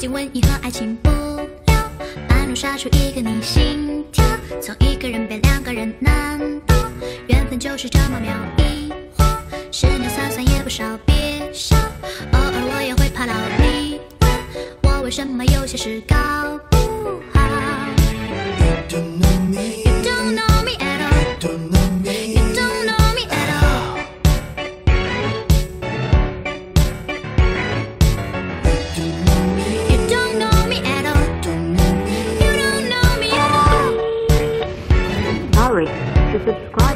经文艺和爱情不了，半路杀出一个你心跳，从一个人变两个人，难道缘分就是这么妙？一晃十年算算也不少，别笑，偶尔我也会怕老。你问我为什么有些事搞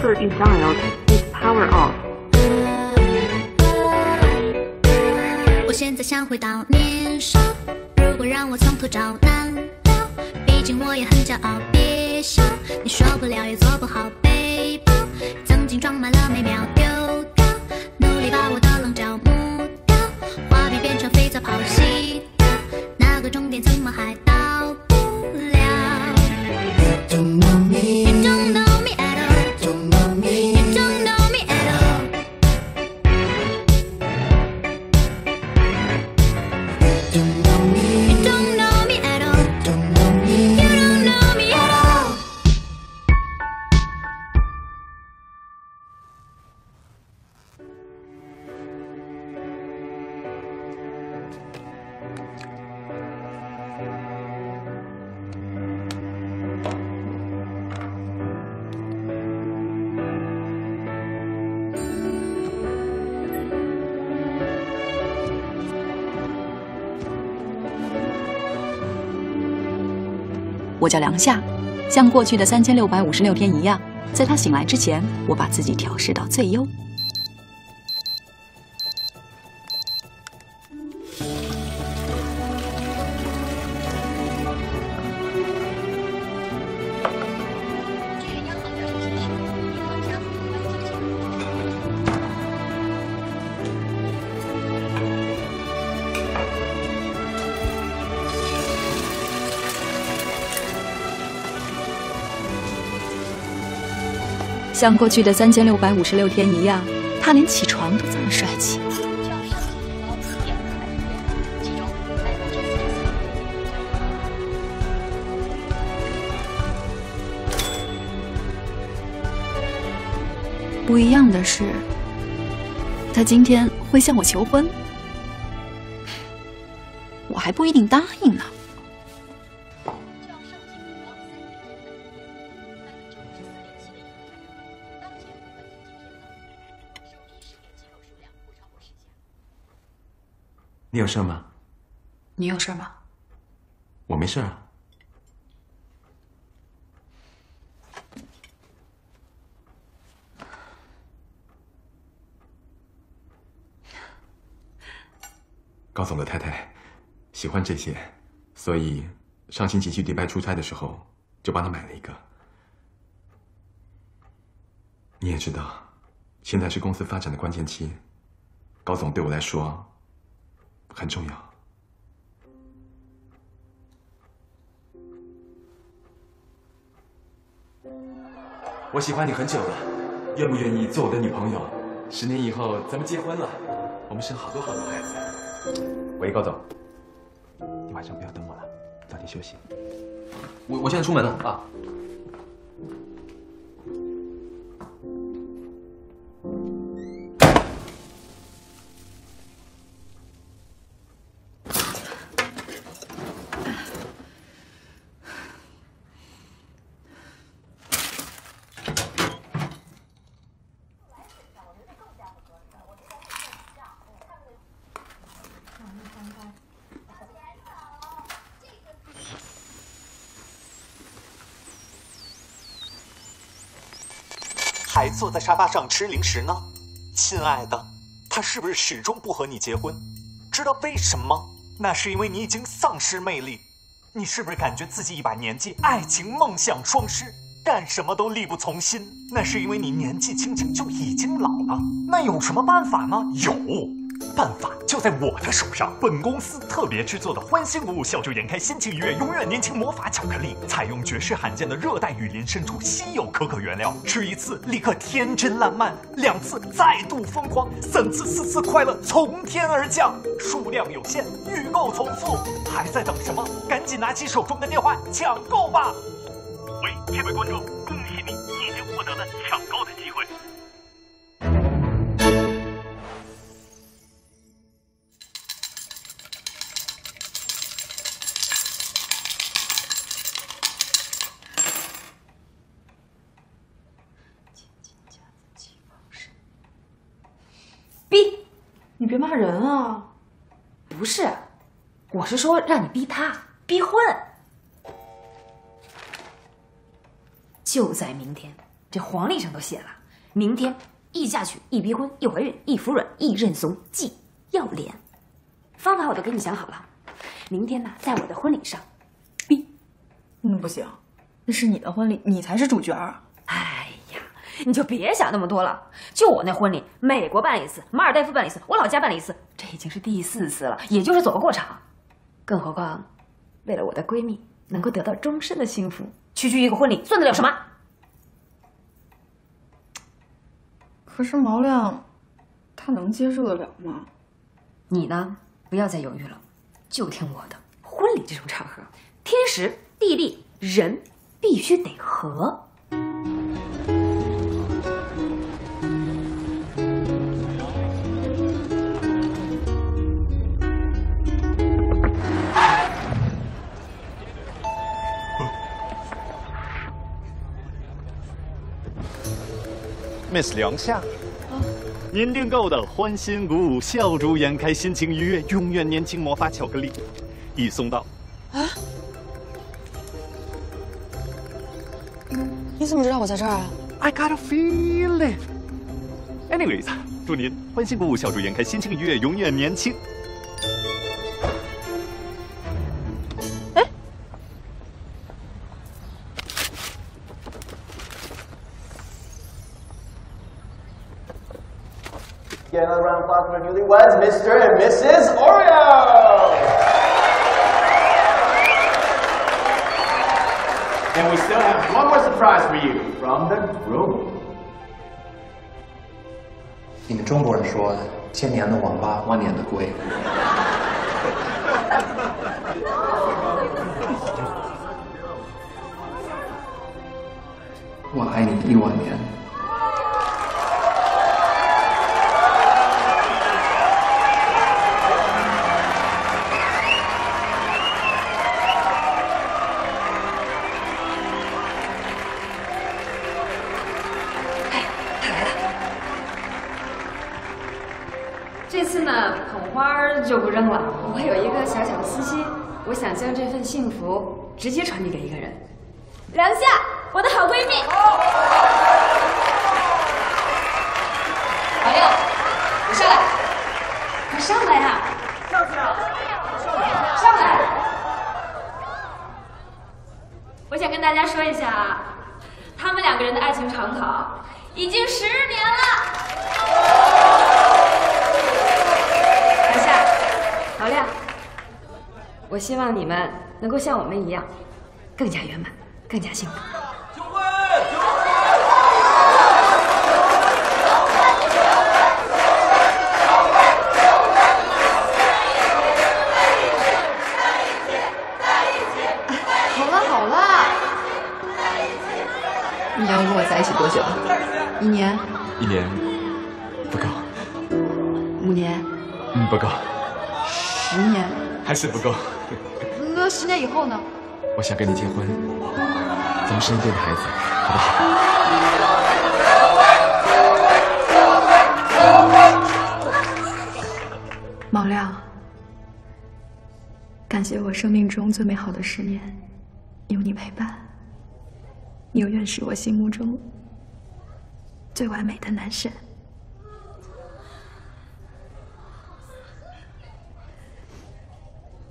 subscriber you dialed is power off. 我现在想回到年少，如果让我从头找难了，毕竟我也很骄傲。别笑，你说不了也做不好，背包曾经装满了美妙，丢掉，努力把我的棱角抹掉，画笔变成肥皂泡洗掉，那个终点怎么还到不了？You don't know me 我叫梁夏，像过去的三千六百五十六天一样，在他醒来之前，我把自己调试到最优。像过去的三千六百五十六天一样，他连起床都这么帅气。不一样的是，他今天会向我求婚，我还不一定答应呢。你有事吗？你有事吗？我没事啊。高总的太太喜欢这些，所以上星期去迪拜出差的时候就帮他买了一个。你也知道，现在是公司发展的关键期，高总对我来说很重要。我喜欢你很久了，愿不愿意做我的女朋友？十年以后咱们结婚了，我们生好多好多孩子。喂，高总，你晚上不要等我了，早点休息。我我现在出门了啊。还坐在沙发上吃零食呢，亲爱的，他是不是始终不和你结婚？知道为什么吗？那是因为你已经丧失魅力。你是不是感觉自己一把年纪，爱情梦想双失，干什么都力不从心？那是因为你年纪轻轻就已经老了。那有什么办法呢？有，办法就在我的手上。本公司特别制作的欢欣鼓舞、笑逐颜开、心情愉悦、永远年轻魔法巧克力，采用绝世罕见的热带雨林深处稀有可可原料，吃一次立刻天真烂漫，两次再度疯狂，三次、四次快乐从天而降。数量有限，预购从速，还在等什么？赶紧拿起手中的电话抢购吧！喂，这位观众，恭喜你，你已经获得了抢我是说让你逼他逼婚。就在明天，这黄历上都写了，明天一嫁娶，一逼婚，一怀孕，一服软，一认怂，既要脸。方法我都给你想好了，明天呢，在我的婚礼上，逼。嗯，不行，那是你的婚礼，你才是主角儿。哎呀，你就别想那么多了。就我那婚礼，美国办了一次，马尔代夫办了一次，我老家办了一次，这已经是第四次了，也就是走个过场。更何况，为了我的闺蜜能够得到终身的幸福，区区一个婚礼算得了什么？可是毛亮，他能接受得了吗？你呢，不要再犹豫了，就听我的。婚礼这种场合，天时地利人必须得合。，Miss 梁夏，您订购的欢欣鼓舞、笑逐颜开、心情愉悦、永远年轻魔法巧克力已送到。啊你怎么知道我在这儿啊？I got a feeling. Anyways，祝您欢欣鼓舞、笑逐颜开、心情愉悦、永远年轻。our newlyweds, Mr. and Mrs. Oreo! And we still have one more surprise for you from the groom. 你们中国人说“千年的王八，万年的龟”。我爱你一万年。 直接传递给一个人，梁夏，我的好闺蜜。老六，你上来，快上来呀！上去啊！上来！我想跟大家说一下啊，他们两个人的爱情长跑已经十年了。梁夏，老亮，我希望你们能够像我们一样，更加圆满，更加幸福。好了好了，你要跟我在一起多久？一年、一年不够，五年、嗯，不够，十年？还是不够。那十年以后呢？我想跟你结婚，咱们生一对的孩子，好不好？毛亮，感谢我生命中最美好的十年，有你陪伴。你永远是我心目中最完美的男神。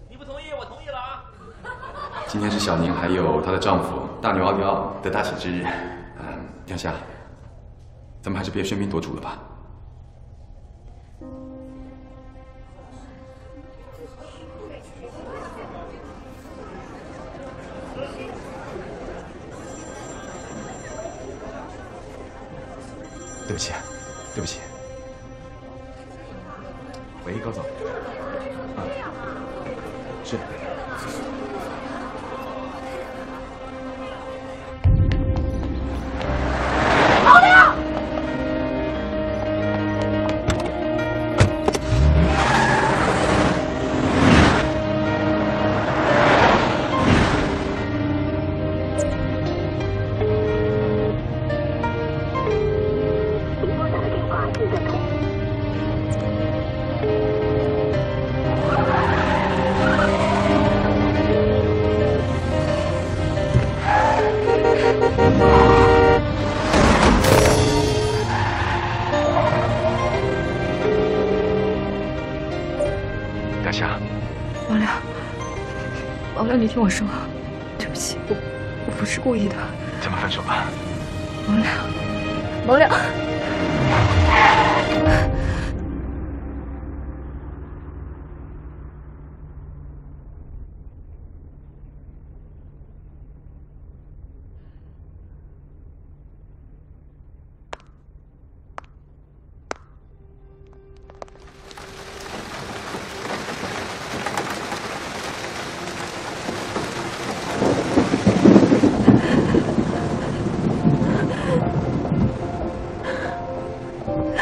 你不同意，我同意了啊！今天是小宁还有她的丈夫大牛奥利奥的大喜之日。嗯，梁夏，咱们还是别喧宾夺主了吧。我说，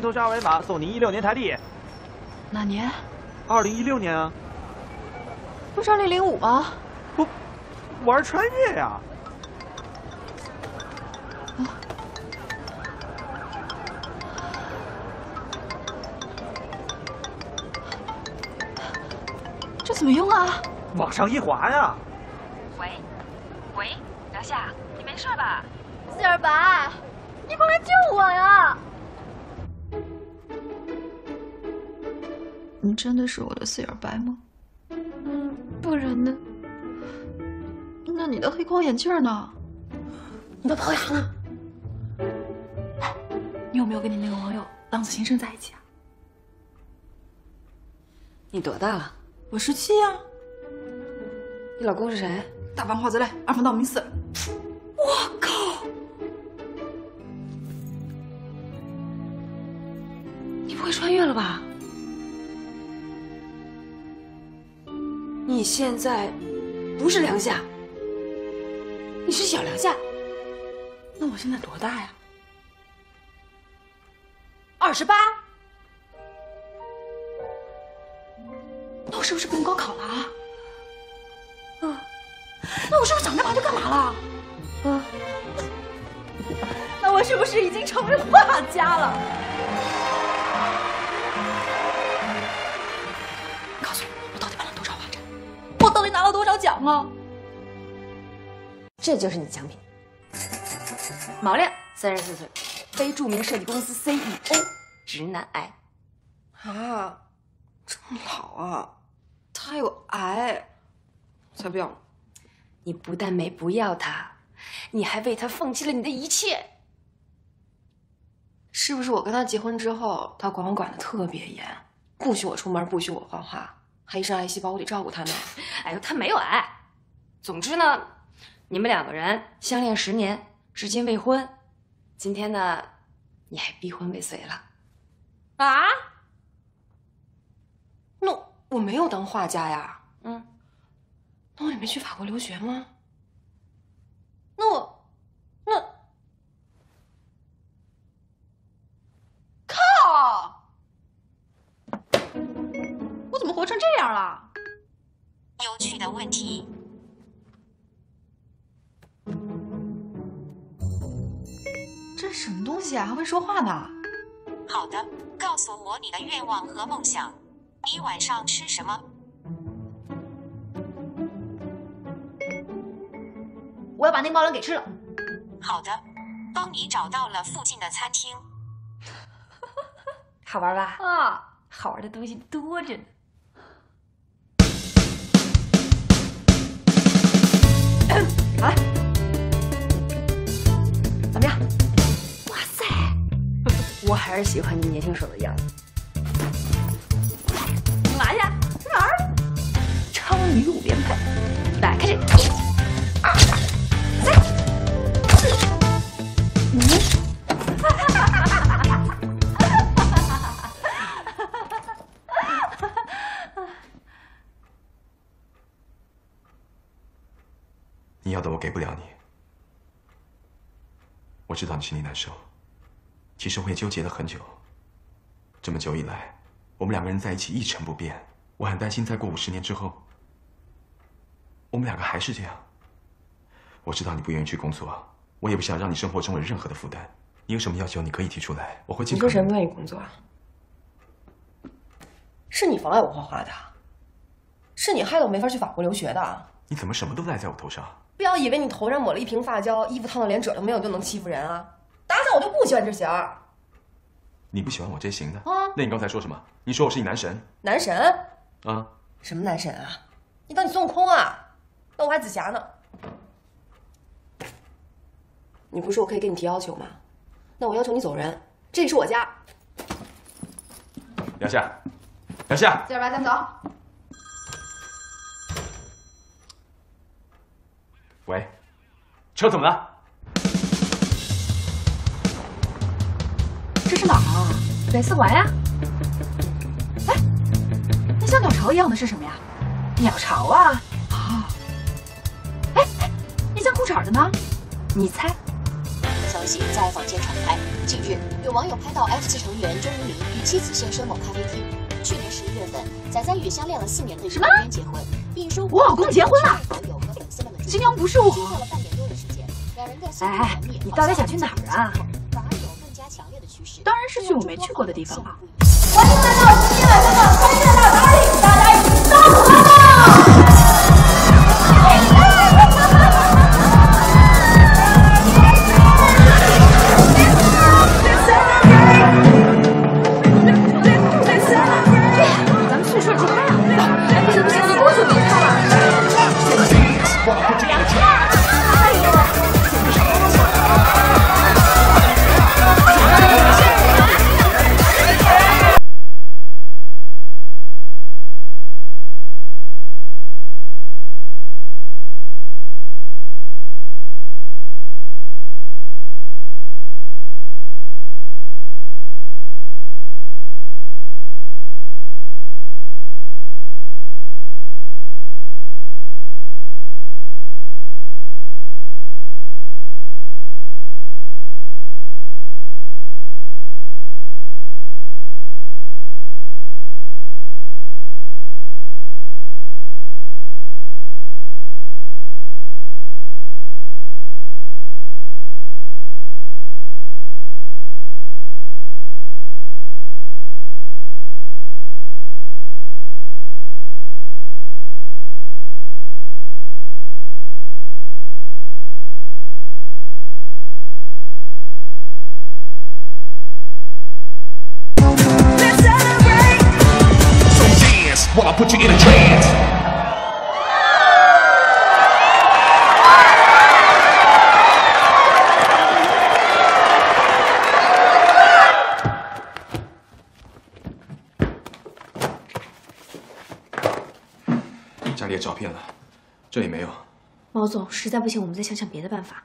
扫一下小明同学二维码，送您一六年台历。哪年？二零一六年啊。不是二零零五吗？不，玩穿越呀、这怎么用啊？往上一滑呀。喂，真的是我的四眼白吗？嗯，不然呢？那你的黑框眼镜呢？你的龅牙呢？你有没有跟你那个网友浪子先生在一起啊？你多大了？我十七呀。你老公是谁？大房华子类，二房道明寺。我靠！你不会穿越了吧？你现在不是梁夏，你是小梁夏。那我现在多大呀？二十八。那我是不是不用高考了啊？啊，那我是不是长这么大就干嘛了？啊，那我是不是已经成为画家了？了多少奖啊？这就是你的奖品。毛亮，三十四岁，非著名设计公司 CEO，直男癌。啊，这么老啊？他有癌，才不要呢！你不但没不要他，你还为他放弃了你的一切。是不是我跟他结婚之后，他管我管的特别严，不许我出门，不许我画画，还一身癌细胞我得照顾他呢？哎呦，他没有癌。总之呢，你们两个人相恋十年，至今未婚，今天呢，你还逼婚未遂了。啊？那我没有当画家呀。嗯。那我也没去法国留学吗？那我，那，靠！我怎么活成这样了？有趣的问题。这是什么东西啊？还会说话呢？好的，告诉我你的愿望和梦想。你晚上吃什么？我要把那猫粮给吃了。好的，帮你找到了附近的餐厅。好玩吧？啊，好玩的东西多着呢。好了，怎么样？哇塞，我还是喜欢你年轻时候的样子。干嘛去？去哪儿？超女五连拍，来，开始，要的我给不了你，我知道你心里难受。其实我也纠结了很久。这么久以来，我们两个人在一起一成不变。我很担心，再过五十年之后，我们两个还是这样。我知道你不愿意去工作，我也不想让你生活中有任何的负担。你有什么要求，你可以提出来，我会尽。你说谁不愿意工作啊？是你妨碍我画画的，是你害得我没法去法国留学的。你怎么什么都赖在我头上？不要以为你头上抹了一瓶发胶，衣服烫的连褶都没有就能欺负人啊！打小我就不喜欢这型儿。你不喜欢我这型的啊？那你刚才说什么？你说我是你男神？男神？啊？什么男神啊？你当你孙悟空啊？那我还紫霞呢。你不是说我可以给你提要求吗？那我要求你走人，这里是我家。梁夏，梁夏，四二八，咱走。喂，车怎么了？这是哪儿啊？北四环呀。哎，那像鸟巢一样的是什么呀？鸟巢啊！啊！哎哎，那像裤衩的呢？你猜？消息在坊间传开，近日有网友拍到 F 四成员钟明明与妻子现身某咖啡厅。去年十一月份，仔仔与相恋了四年的日本人结婚，并说我老公结婚了。今天不是我。哎，你到底想去哪儿啊？当然是去我没去过的地方了。欢迎来到今天晚上的那不行，我们再想想别的办法。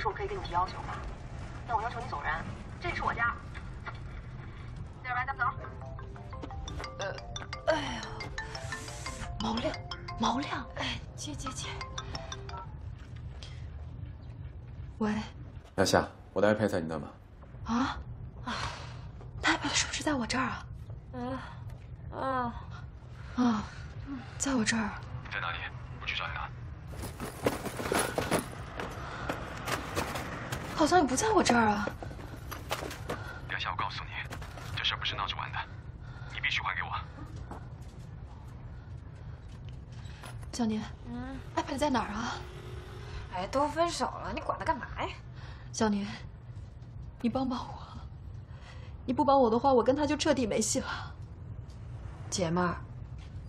是我可以跟你提要求吗？那我要求你走人，这里是我家。六儿咱们走。呃哎呀，毛亮，毛亮，哎，接接接。喂，亚夏，我的 iPad 在你那吗？啊啊，那 iPad 是不是在我这儿啊？嗯，啊啊，在我这儿。在哪里？我去找你拿。好像也不在我这儿啊。亚夏，我告诉你，这事儿不是闹着玩的，你必须还给我。小年，嗯，iPad 在哪儿啊？哎，都分手了，你管他干嘛呀？小年，你帮帮我，你不帮我的话，我跟他就彻底没戏了。姐们儿，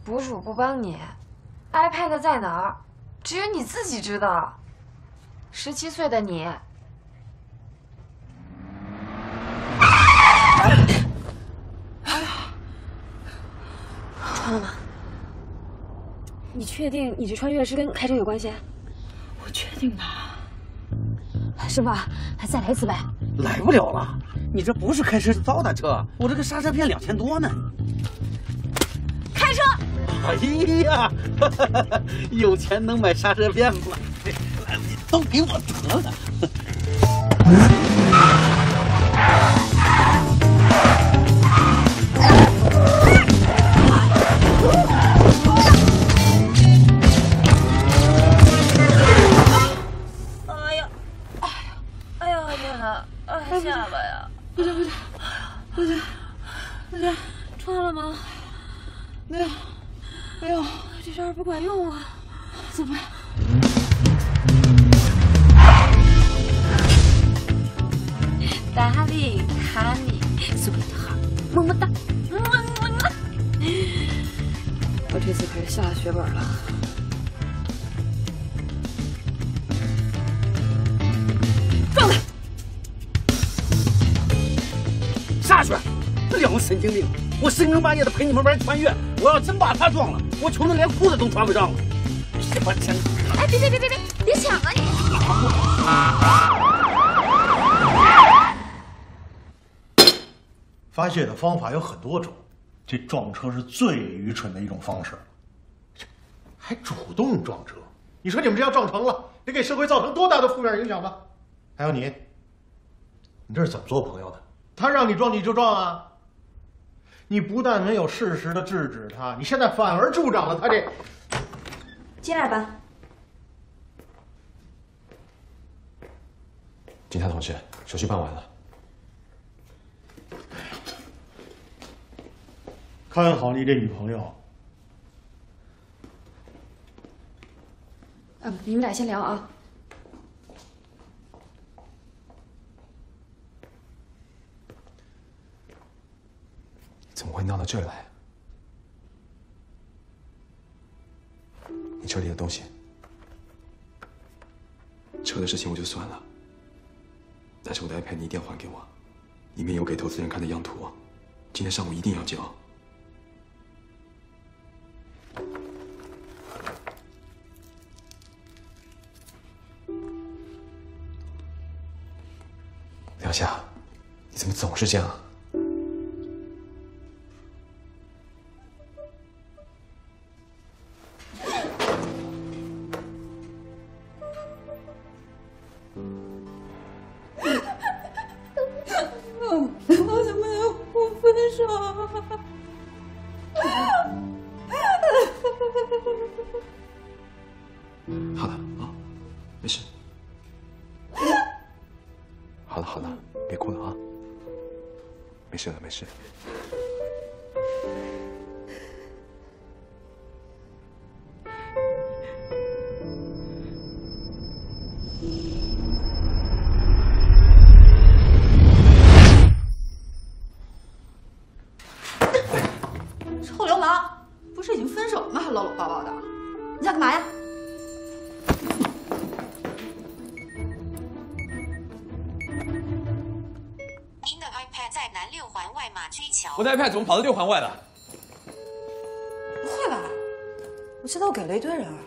不是我不帮你，iPad 在哪儿，只有你自己知道。十七岁的你，穿了吗？你确定你这穿越是跟开车有关系？我确定的。师傅，再来一次呗。来不了了，你这不是开车是糟蹋车，我这个刹车片两千多呢。开车！哎呀，有钱能买刹车片吗？都给我得了。管用啊！怎么办？达利卡米，所谓的好，么么哒，么么么。我这次可是下了血本了。放开！下去！这两个神经病！我深更半夜的陪你们玩穿越，我要真把他撞了，我穷的连裤子都穿不上了。哎呀，我真……哎，别别别别别，别抢啊你！发泄的方法有很多种，这撞车是最愚蠢的一种方式。还主动撞车，你说你们这要撞成了，得给社会造成多大的负面影响吧？还有你，你这是怎么做朋友的？他让你撞你就撞啊！你不但没有适时的制止他，你现在反而助长了他这。进来吧。警察同志，手续办完了。看好你这女朋友。嗯，你们俩先聊啊。怎么会闹到这儿来？你车里的东西，车的事情我就算了，但是我的 iPad 你一定要还给我，里面有给投资人看的样图，今天上午一定要交。梁夏，你怎么总是这样？跑到六环外了？不会吧？我记得我给了一堆人啊，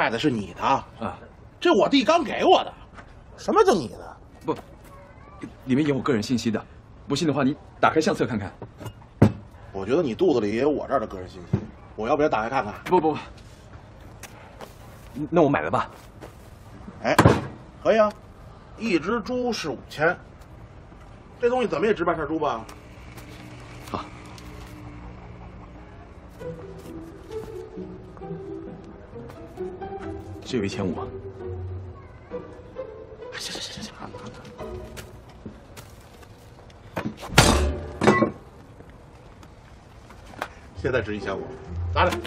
我这个 pad 是你的啊，这我弟刚给我的。什么叫你的？不，里面有我个人信息的。不信的话，你打开相册看看。我觉得你肚子里也有我这儿的个人信息，我要不要打开看看？不不不，那我买了吧。哎，可以啊，一只猪是五千，这东西怎么也值半扇猪吧？这有一千五。行行行行行，现在值一千五，拿着。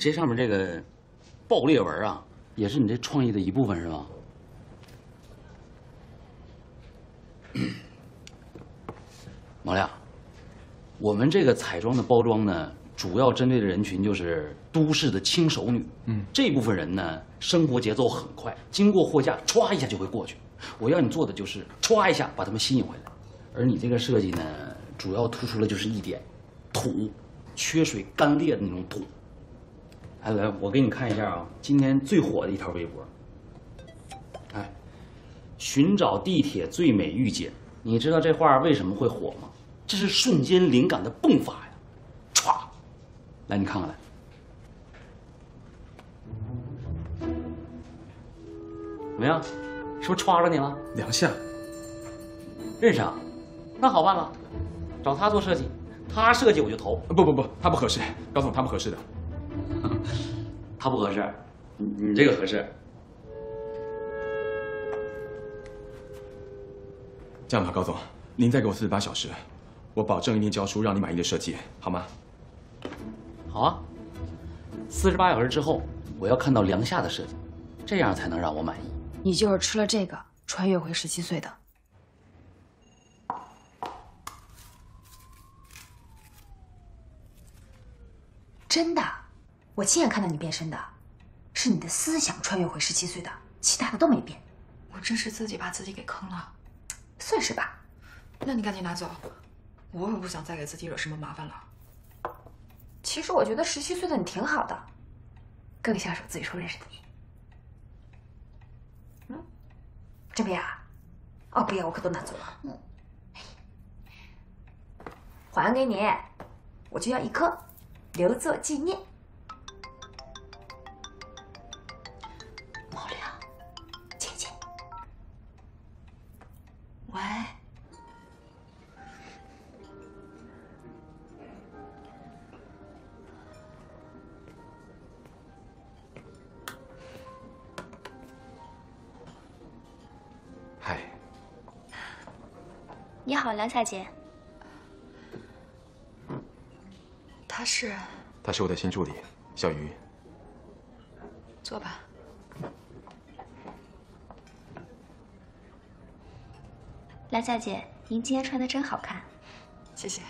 这上面这个爆裂纹啊，也是你这创意的一部分是吧？毛亮，我们这个彩妆的包装呢，主要针对的人群就是都市的轻熟女。嗯，这部分人呢，生活节奏很快，经过货架歘一下就会过去。我要你做的就是歘一下把他们吸引回来。而你这个设计呢，主要突出的就是一点土，缺水干裂的那种土。哎，来，我给你看一下啊，今天最火的一条微博。哎，寻找地铁最美遇见，你知道这话为什么会火吗？这是瞬间灵感的迸发呀！歘，来你看看来，怎么样？是不是歘着你了？两下，认识啊？那好办了，找他做设计，他设计我就投。不不不，他不合适，高总他不合适的。他不合适，你你这个合适。这样吧，高总，您再给我四十八小时，我保证一定交出让你满意的设计，好吗？好啊，四十八小时之后，我要看到梁夏的设计，这样才能让我满意。你就是吃了这个穿越回十七岁的。真的，我亲眼看到你变身的，是你的思想穿越回十七岁的，其他的都没变。我真是自己把自己给坑了，算是吧。那你赶紧拿走，我可不想再给自己惹什么麻烦了。其实我觉得十七岁的你挺好的，更像是我最初认识的你。嗯，这不要？哦，不要，我可都拿走了。嗯，还给你，我就要一颗。留作纪念。喂，嗨，你好，梁小姐。他是，他是我的新助理，小鱼。坐吧。梁夏姐，您今天穿的真好看。谢谢。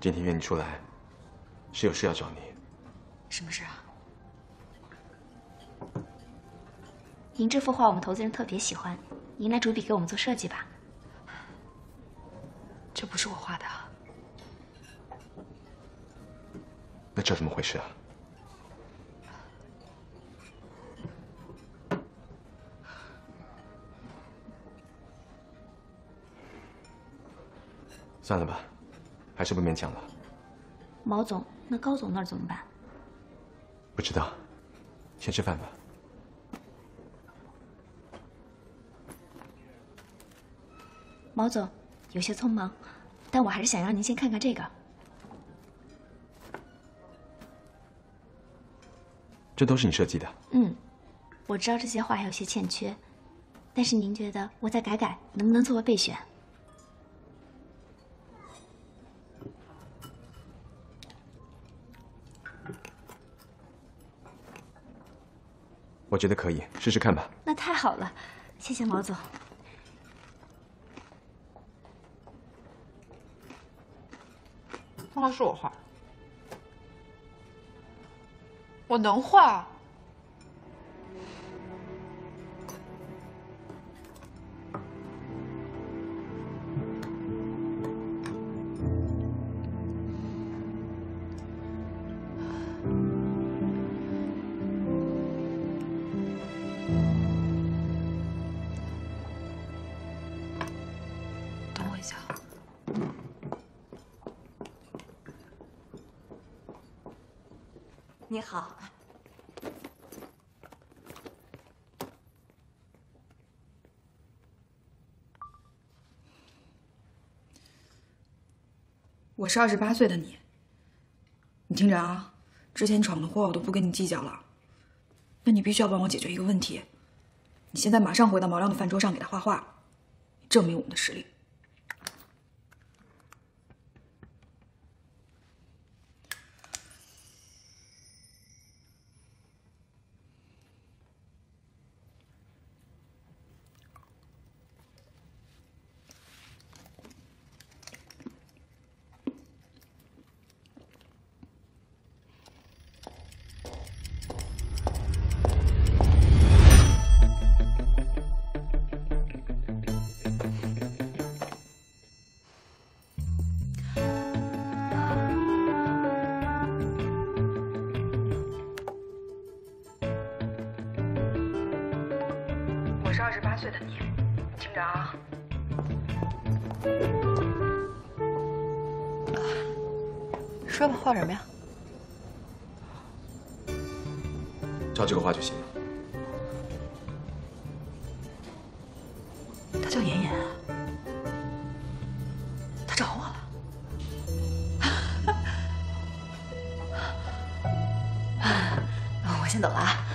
今天约你出来，是有事要找你。什么事啊？您这幅画我们投资人特别喜欢，您来主笔给我们做设计吧。这不是我画的。那这怎么回事啊？算了吧，还是不勉强了。毛总，那高总那儿怎么办？不知道，先吃饭吧。毛总，有些匆忙，但我还是想让您先看看这个。这都是你设计的。嗯，我知道这些画还有些欠缺，但是您觉得我再改改，能不能作为备选？我觉得可以，试试看吧。那太好了，谢谢毛总。画是我画。我能画。是二十八岁的你，你听着啊，之前闯的祸我都不跟你计较了，那你必须要帮我解决一个问题。你现在马上回到毛亮的饭桌上给他画画，证明我们的实力。我先走了啊。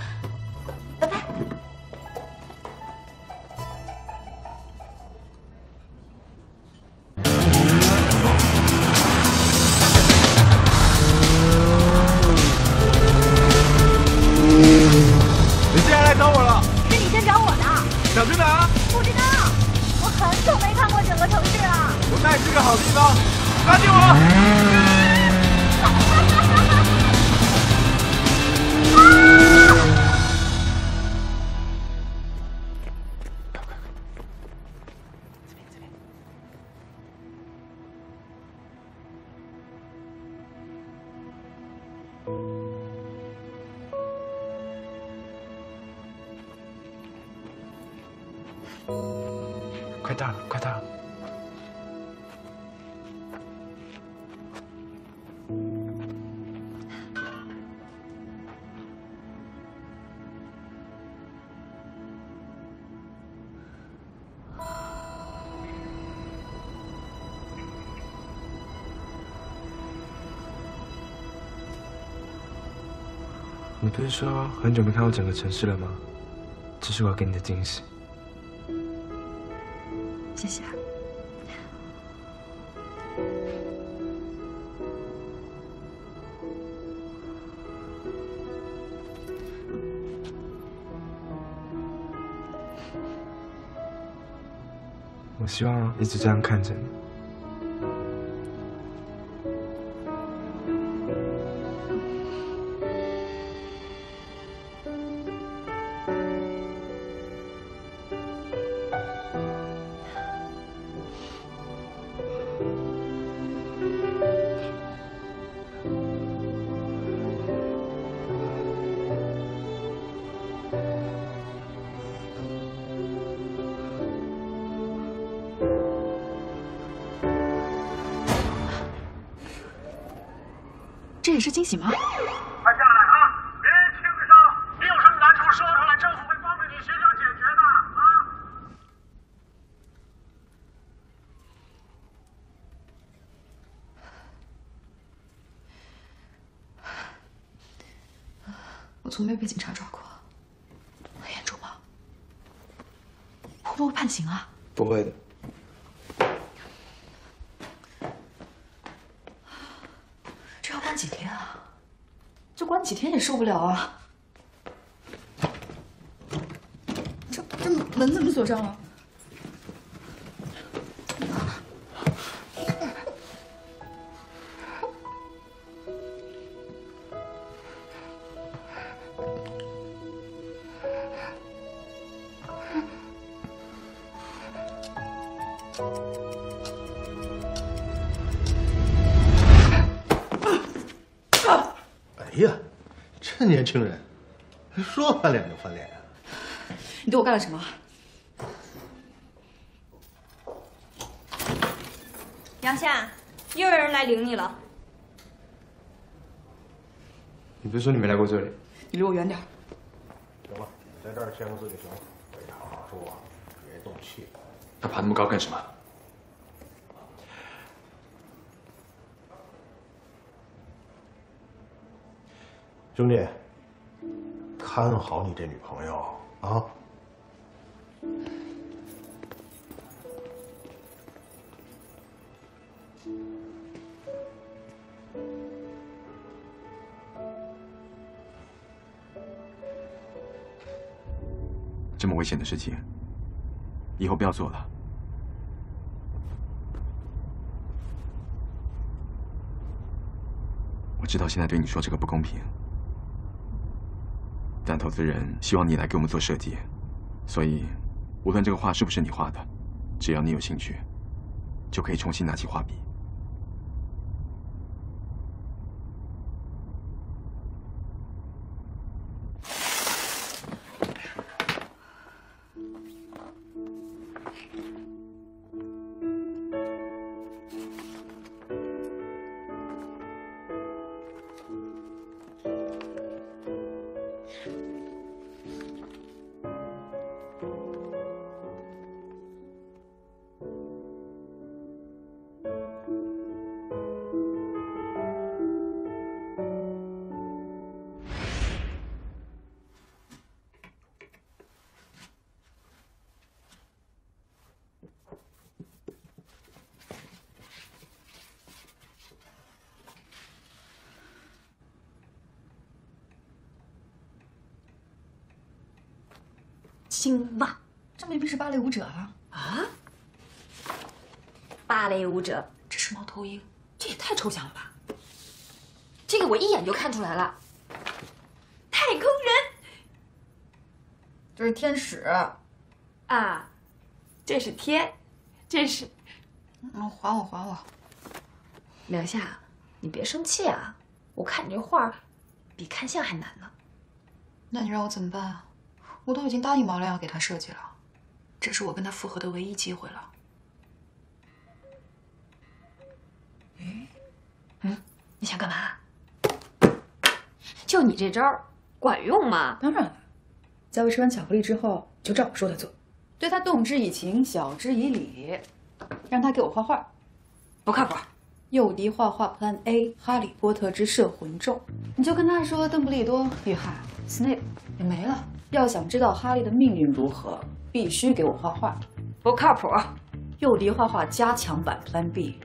是说很久没看到整个城市了吗？这是我要给你的惊喜。谢谢啊。我希望一直这样看着你。是惊喜吗？快下来啊！别轻伤，你有什么难处说出来，政府会帮着你协调解决的啊！我从没被警察抓过，很严重吗？会不会判刑啊？不会的。这要关几天啊？就关几天也受不了啊！这这门怎么锁上了？亲人，说翻脸就翻脸啊！你对我干了什么？杨夏，又有人来领你了。你别说你没来过这里？你离我远点。行了，在这儿签个字就行了。你好好说，别动气。他爬那么高干什么？兄弟。看好你这女朋友啊！这么危险的事情，以后不要做了。我知道现在对你说这个不公平，但投资人希望你来给我们做设计，所以无论这个画是不是你画的，只要你有兴趣，就可以重新拿起画笔。比看相还难呢。那你让我怎么办啊？我都已经答应毛亮要给他设计了，这是我跟他复合的唯一机会了。嗯，你想干嘛？就你这招管用吗？当然了，佳慧吃完巧克力之后就照我说的做，对他动之以情，晓之以理，让他给我画画，不靠谱。诱敌画画 Plan A，哈利波特之摄魂咒，你就跟他说邓布利多遇害，Snape 也没了。要想知道哈利的命运如何，必须给我画画，不靠谱。诱敌画画加强版 Plan B，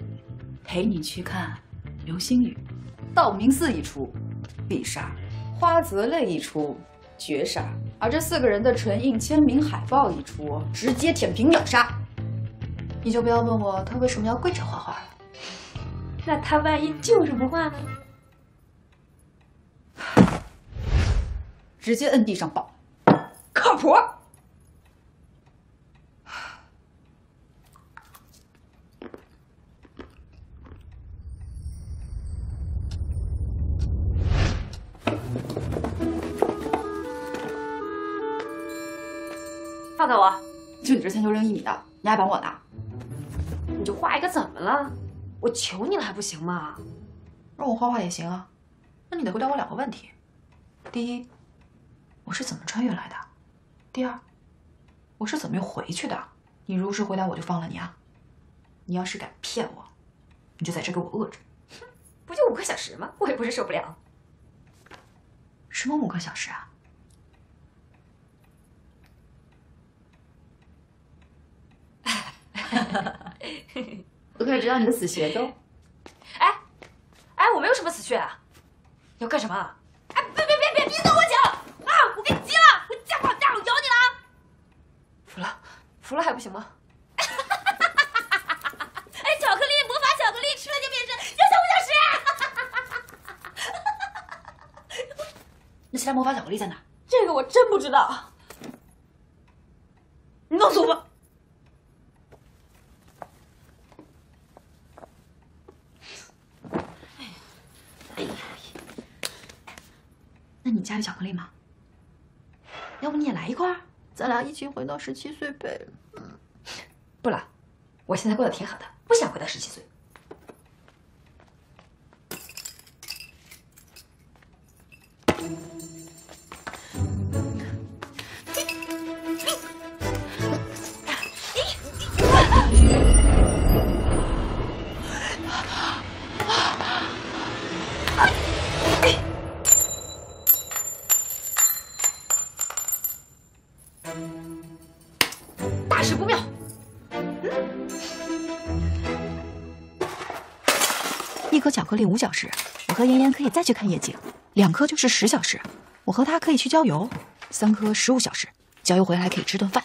陪你去看流星雨，道明寺一出必杀，花泽类一出绝杀，而这四个人的唇印签名海报一出，直接舔屏秒杀。你就不要问我他为什么要跪着画画了。那他万一就是不画呢？直接摁地上抱。靠谱。放开我！就你这铅球扔一米的，你还绑我呢？你就画一个怎么了？我求你了还不行吗？让我画画也行啊，那你得回答我两个问题。第一，我是怎么穿越来的？第二，我是怎么又回去的？你如实回答，我就放了你啊！你要是敢骗我，你就在这给我饿着。哼，不就五个小时吗？我也不是受不了。什么五个小时啊？我可以知道你的死穴都。哎，哎，我没有什么死穴啊！你要干什么？哎，别别别别，别动我脚啊！我跟你急了，我家好大，我咬你了。服了，服了还不行吗？哎，巧克力，魔法巧克力，吃了就变身，要小五小时。那其他魔法巧克力在哪？这个我真不知道。你弄死我吧！那你还有巧克力吗？要不你也来一块，咱俩一起回到十七岁呗。不了，我现在过得挺好的，不想回到十七岁。五小时，我和妍妍可以再去看夜景；两颗就是十小时，我和他可以去郊游；三颗十五小时，郊游回来可以吃顿饭。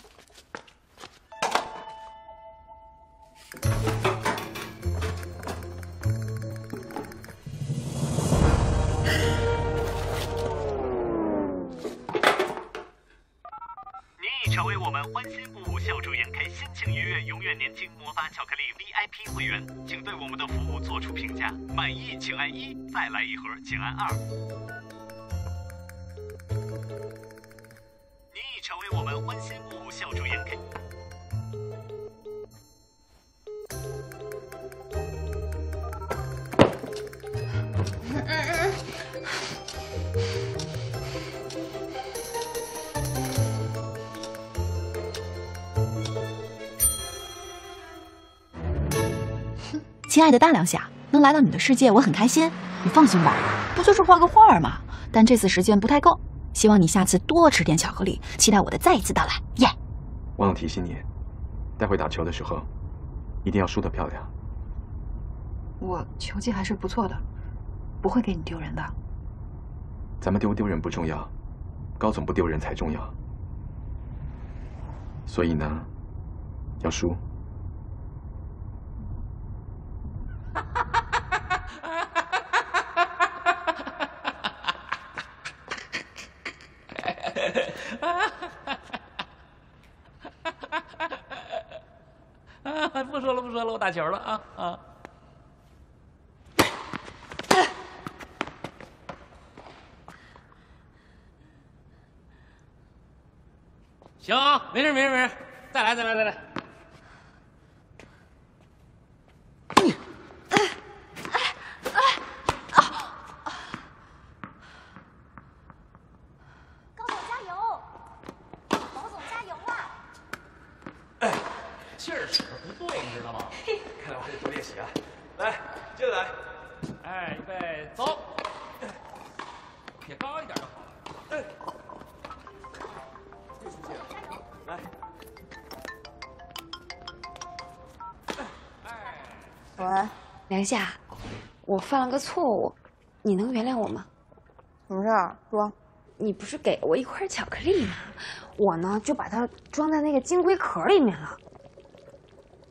爱的大两下，能来到你的世界，我很开心。你放心吧，不就是画个画吗？但这次时间不太够，希望你下次多吃点巧克力，期待我的再一次到来。耶！忘了提醒你，待会打球的时候，一定要输得漂亮。我球技还是不错的，不会给你丢人的。咱们丢不丢人不重要，高总不丢人才重要。所以呢，要输。啊，不说了，不说了，我打球了啊啊！行啊，没事没事没事，喂，梁夏，我犯了个错误，你能原谅我吗？什么事儿？说。你不是给了我一块巧克力吗？我呢就把它装在那个金龟壳里面了。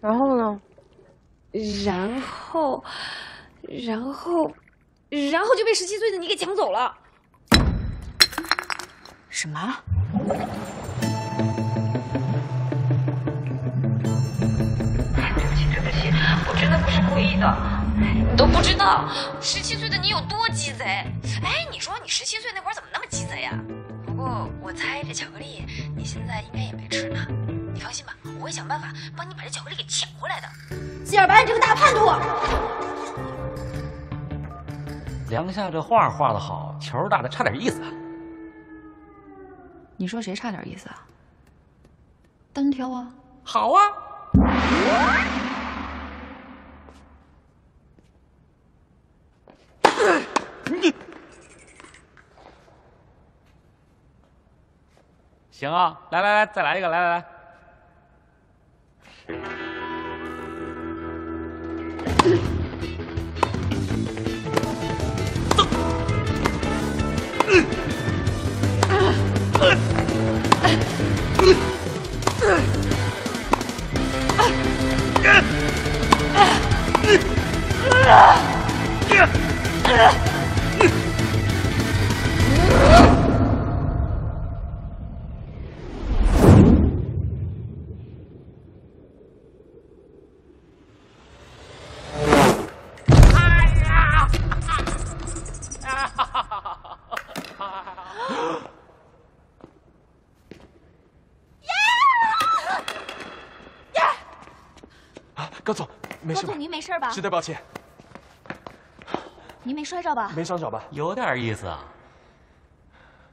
然后呢？然后，然后，然后就被十七岁的你给抢走了。什么？的。你都不知道十七岁的你有多鸡贼。哎，你说你十七岁那会儿怎么那么鸡贼呀？不过我猜这巧克力你现在应该也没吃呢。你放心吧，我会想办法帮你把这巧克力给抢回来的。希尔白，你这个大叛徒！梁夏这画画的好，球打的差点意思。你说谁差点意思啊？单挑啊！好啊！行啊，来来来，再来一个，来来来。啊，实在抱歉，您没摔着吧？没伤着吧？有点意思啊。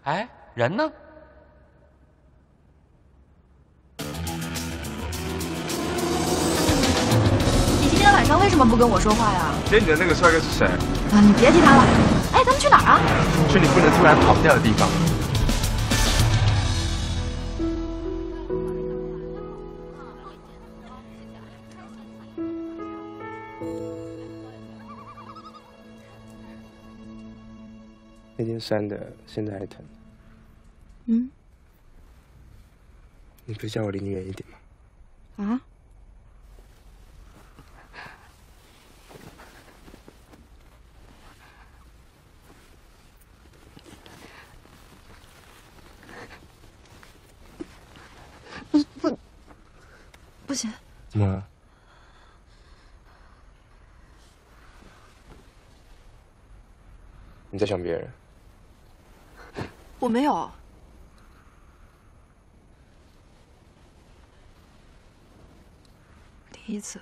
哎，人呢？你今天晚上为什么不跟我说话呀？接你的那个帅哥是谁？啊，你别提他了。哎，咱们去哪儿啊？去你不能突然跑掉的地方。天删的，现在还疼。嗯？你可以叫我离你远一点吗？啊？不不，不行！怎么了？你在想别人？我没有。第一次。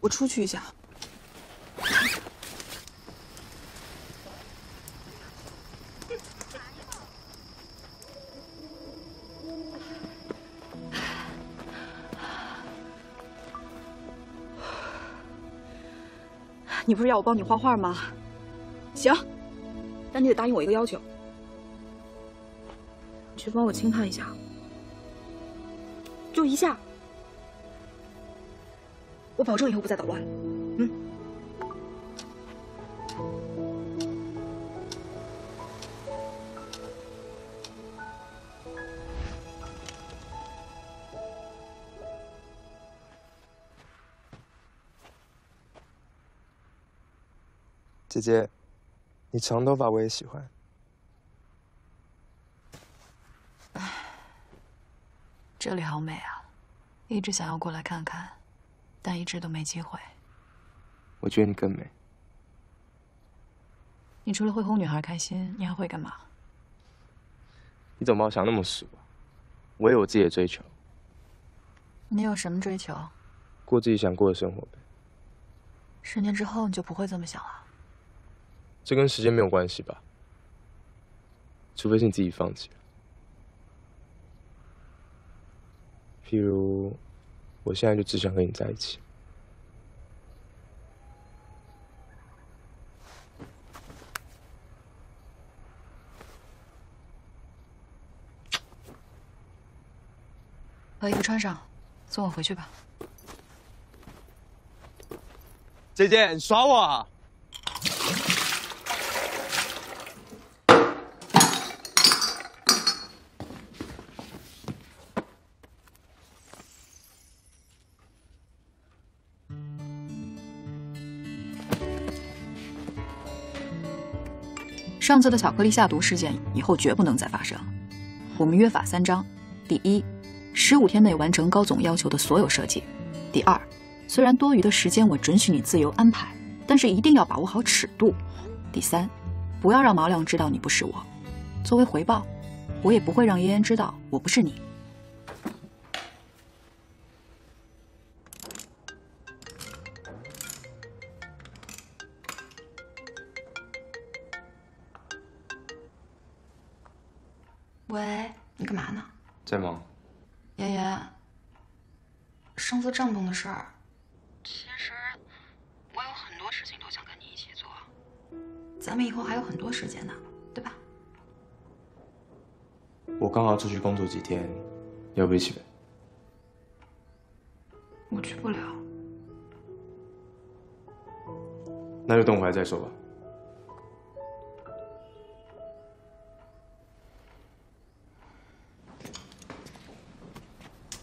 我出去一下。你不是要我帮你画画吗？行，但你得答应我一个要求，你去帮我清他一下，就一下，我保证以后不再捣乱。姐姐，你长头发我也喜欢。这里好美啊，一直想要过来看看，但一直都没机会。我觉得你更美。你除了会哄女孩开心，你还会干嘛？你怎么把我想那么死啊？我有我自己的追求。你有什么追求？过自己想过的生活呗。十年之后你就不会这么想了？这跟时间没有关系吧？除非是你自己放弃了。譬如，我现在就只想跟你在一起。把衣服穿上，送我回去吧。姐姐，你耍我上次的巧克力下毒事件以后绝不能再发生。我们约法三章：第一，十五天内完成高总要求的所有设计；第二，虽然多余的时间我准许你自由安排，但是一定要把握好尺度；第三，不要让毛亮知道你不是我。作为回报，我也不会让嫣嫣知道我不是你。事儿，其实我有很多事情都想跟你一起做。咱们以后还有很多时间呢，对吧？我刚好出去工作几天，要不一起呗？我去不了。那就等我回来再说吧。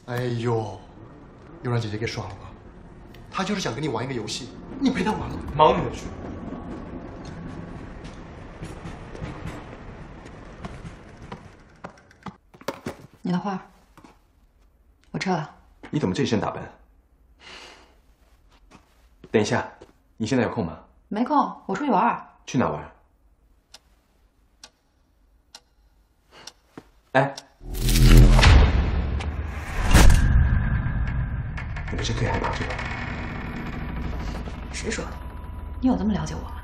哎呦，又让姐姐给耍了吧？他就是想跟你玩一个游戏，你陪他玩了，忙你的去。你的画，我撤了。你怎么这身打扮？等一下，你现在有空吗？没空，我出去玩。去哪玩？哎，不是最害怕这个？谁说的？你有这么了解我吗？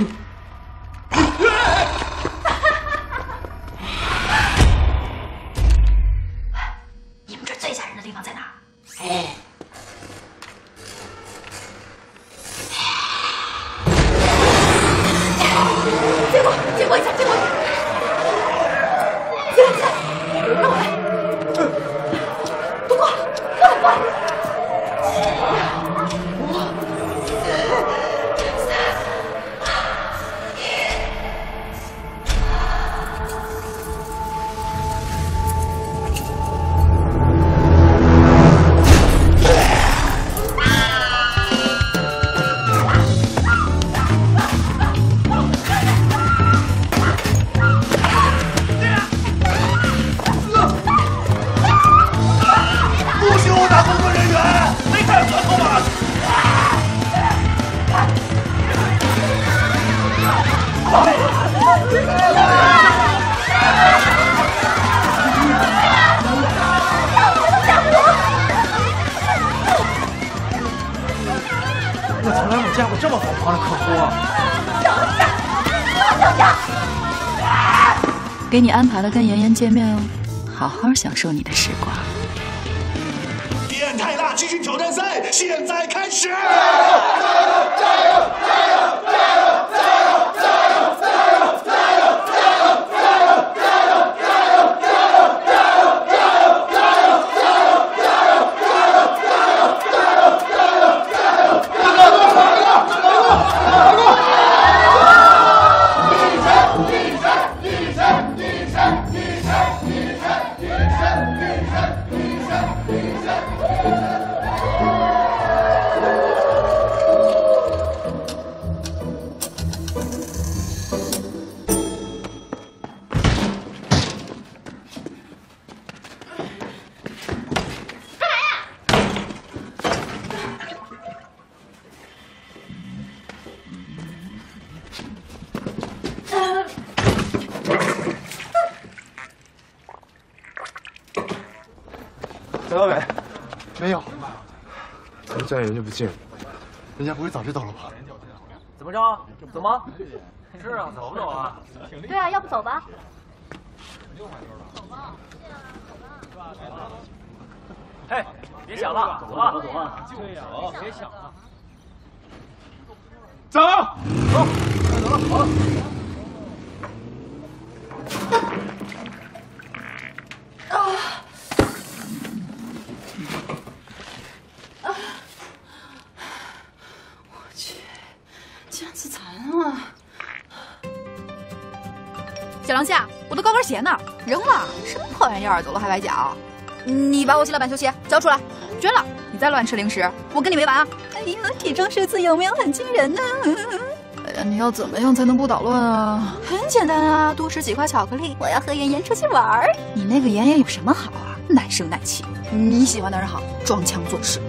你们这最吓人的地方在哪儿？哎，你安排了跟妍妍见面哦，好好享受你的时光。变态大激情挑战赛现在开始！怎么这样人就不见？人家不会早知道了吧？怎么着？走吗？是啊，走不走啊？对啊，要不走吧？嘿，别想了，走吧，走吧，对呀，别想了，走，走，走了，好了。啊！啊！小龙虾，我的高跟鞋呢？扔了！什么破玩意儿，走路还崴脚！你把我新老板球鞋交出来，捐了！你再乱吃零食，我跟你没完啊！哎呀，体重数字有没有很惊人呢？哎呀，你要怎么样才能不捣乱啊？很简单啊，多吃几块巧克力。我要和妍妍出去玩儿。你那个妍妍有什么好啊？奶声奶气。你喜欢的人好，装腔作势。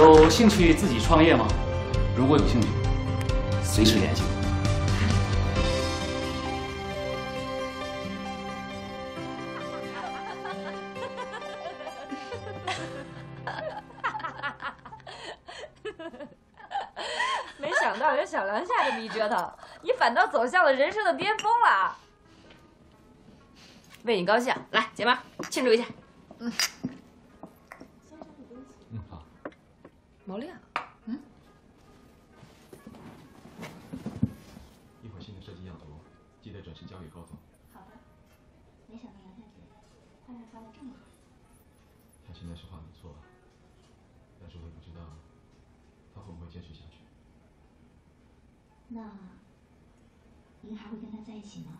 有兴趣自己创业吗？如果有兴趣，随时联系我。没想到有小梁夏这么一折腾，你反倒走向了人生的巅峰了。为你高兴，来姐们儿庆祝一下。嗯，毛亮，嗯。一会儿新的设计样图，记得准时交给高总。好的。没想到杨小姐画画画的这么好。他现在是画没错，但是我也不知道他会不会坚持下去。那您还会跟他在一起吗？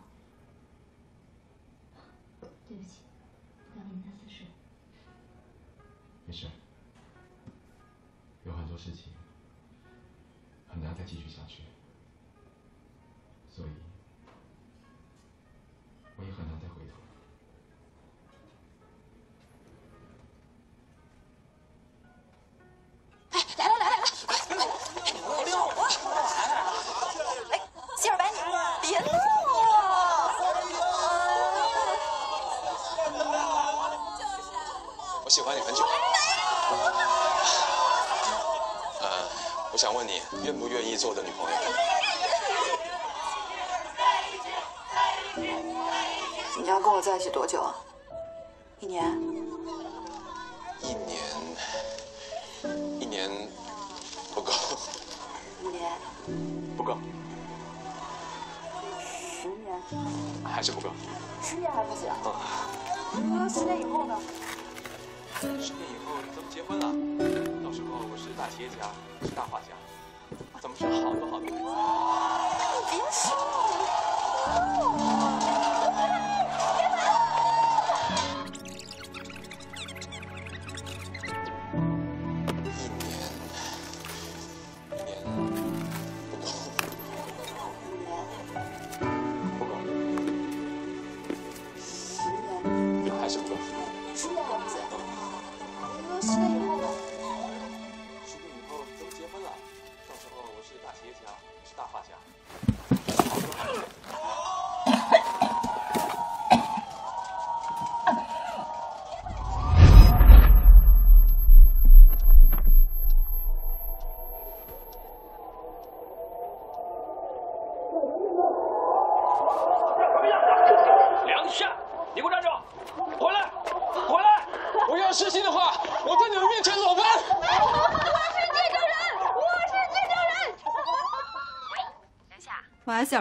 一起多久啊？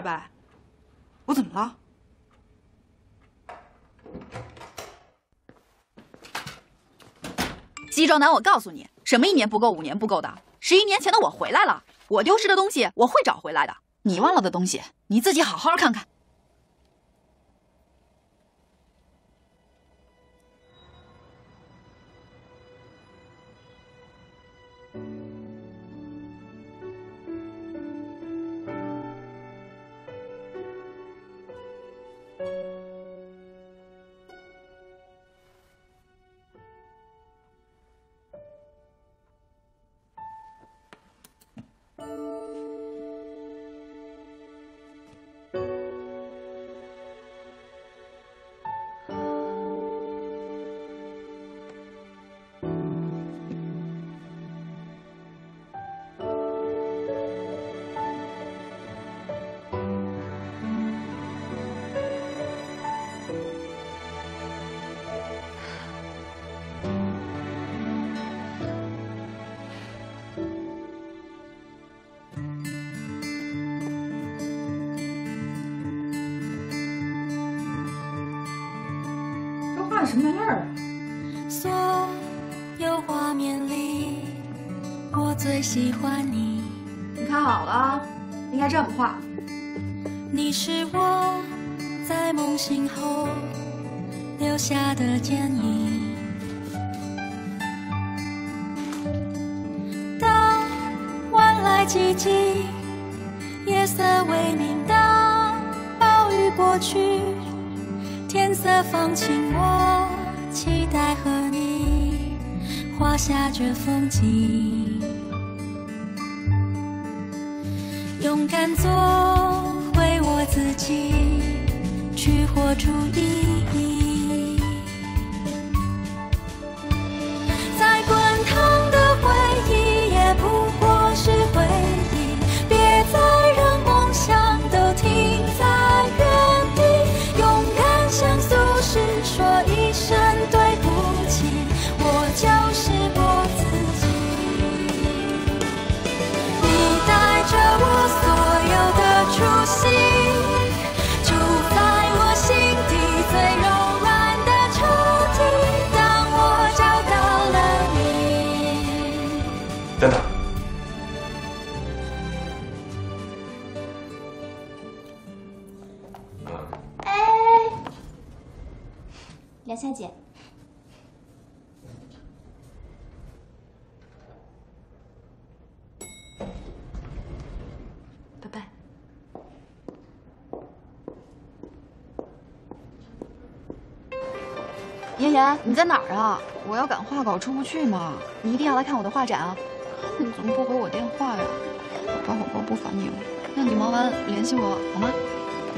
喂，我怎么了？西装男，我告诉你，什么一年不够，五年不够的。十一年前的我回来了，我丢失的东西我会找回来的。你忘了的东西，你自己好好看看。什么玩意儿啊？所有画面里，我最喜欢你。你看好了，应该这么画。你是我在梦醒后留下的剪影。当晚来寂静，夜色微明，当暴雨过去，天色放晴，我期待和你画下这风景，勇敢做回我自己，去活出意义。夏姐，拜拜。妍妍，你在哪儿啊？我要赶画稿出不去嘛，你一定要来看我的画展啊！你怎么不回我电话呀？好吧，好吧，不烦你了。那你忙完联系我好吗？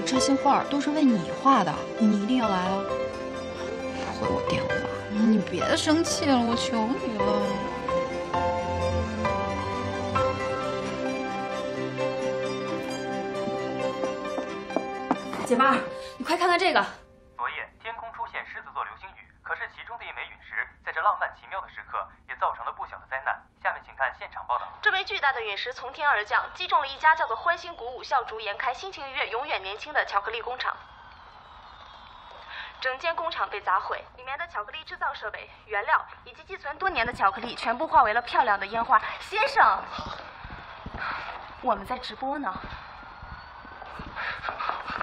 这些画都是为你画的，你一定要来啊！不回我电话，你别生气了，我求你了。姐妹儿，你快看看这个。昨夜天空出现狮子座流星雨，可是其中的一枚陨石，在这浪漫奇妙的时刻，也造成了不小的灾难。下面请看现场报道。这枚巨大的陨石从天而降，击中了一家叫做欢欣鼓舞笑逐颜开心情愉悦永远年轻的巧克力工厂。整间工厂被砸毁，里面的巧克力制造设备、原料以及积存多年的巧克力全部化为了漂亮的烟花。先生，我们在直播呢。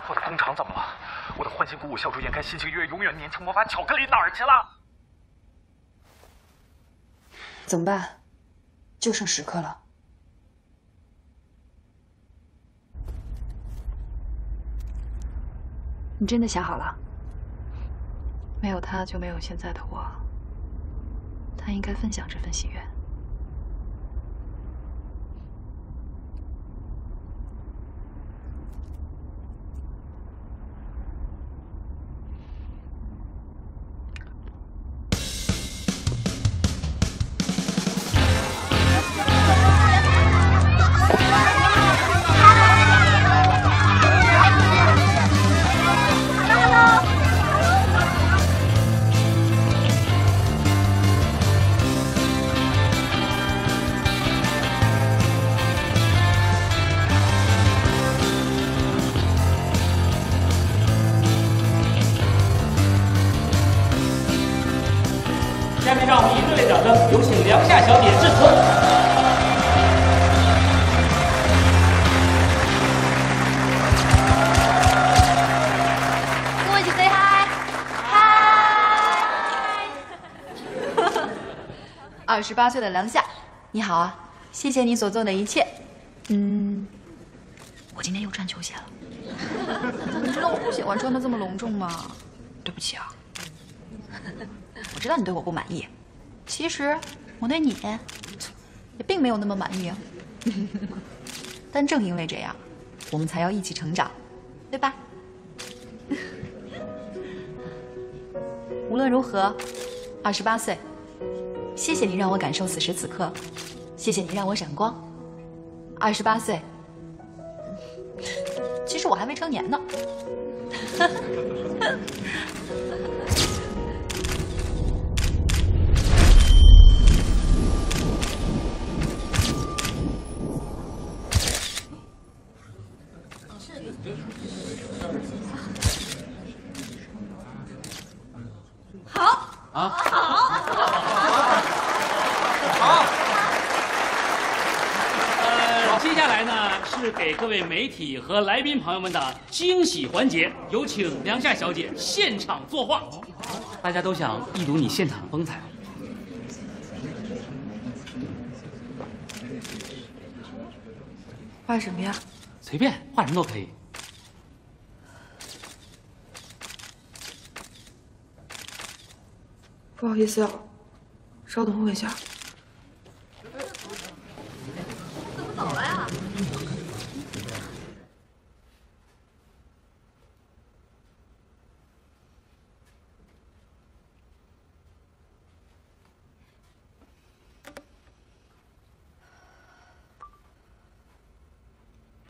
我的工厂怎么了？我的欢欣鼓舞笑逐颜开心情愉悦永远年轻魔法巧克力哪儿去了？怎么办？就剩十克了。你真的想好了？没有他，就没有现在的我。他应该分享这份喜悦。八岁的梁夏，你好啊！谢谢你所做的一切。嗯，我今天又穿球鞋了。你知道我不喜欢穿的这么隆重吗？对不起啊。我知道你对我不满意，其实我对你也并没有那么满意啊。但正因为这样，我们才要一起成长，对吧？无论如何，二十八岁，谢谢你让我感受此时此刻，谢谢你让我闪光。二十八岁，其实我还未成年呢。好，啊，好，好。呃，接下来呢是给各位媒体和来宾朋友们的惊喜环节，有请梁夏小姐现场作画。大家都想一睹你现场的风采。画什么呀？随便画什么都可以。不好意思啊，稍等我一下。怎么走了呀？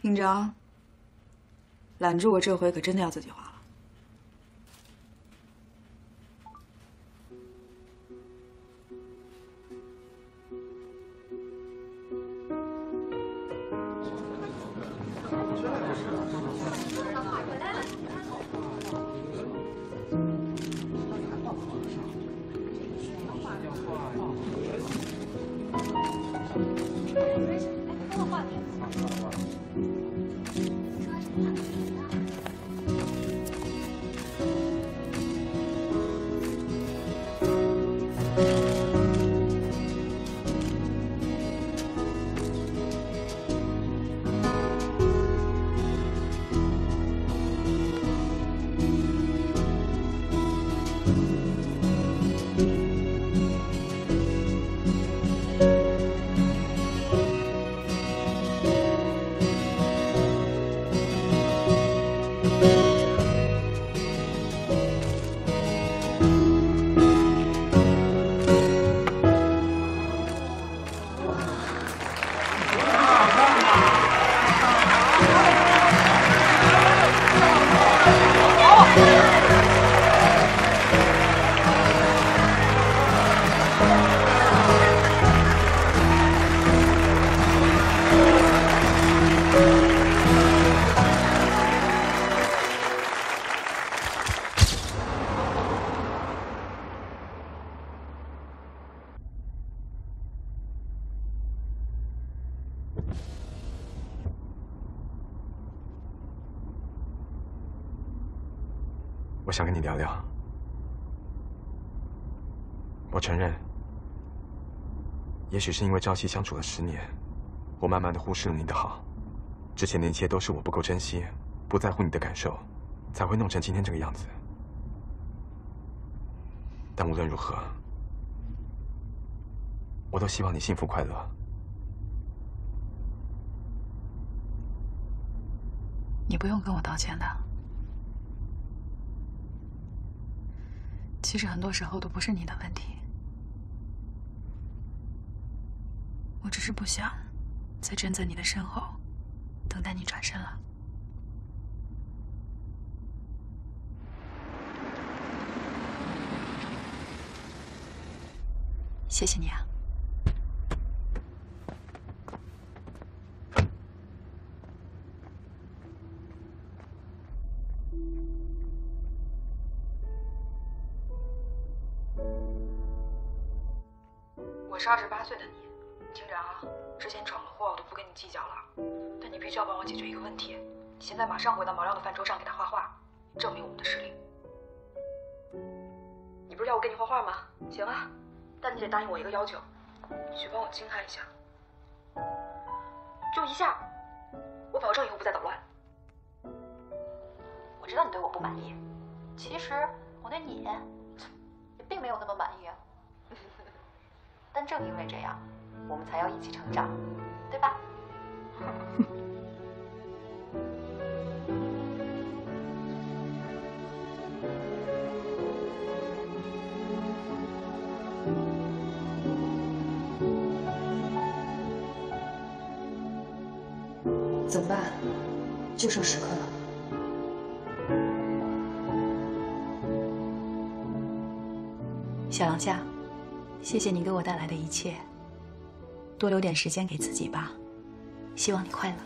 厅长，拦住我这回可真的要自己画我想跟你聊聊。我承认，也许是因为朝夕相处了十年，我慢慢的忽视了你的好。之前的一切都是我不够珍惜，不在乎你的感受，才会弄成今天这个样子。但无论如何，我都希望你幸福快乐。你不用跟我道歉的。其实很多时候都不是你的问题，我只是不想再站在你的身后，等待你转身了。谢谢你啊。二十八岁的你，听着啊，之前闯的祸我都不跟你计较了，但你必须要帮我解决一个问题。你现在马上回到毛料的饭桌上给他画画，证明我们的实力。你不是要我给你画画吗？行啊，但你得答应我一个要求，你去帮我惊他一下，就一下，我保证以后不再捣乱。我知道你对我不满意，其实我对你也并没有那么满意啊。但正因为这样，我们才要一起成长，对吧？怎么办？就剩十颗了。小廊下，谢谢你给我带来的一切。多留点时间给自己吧，希望你快乐。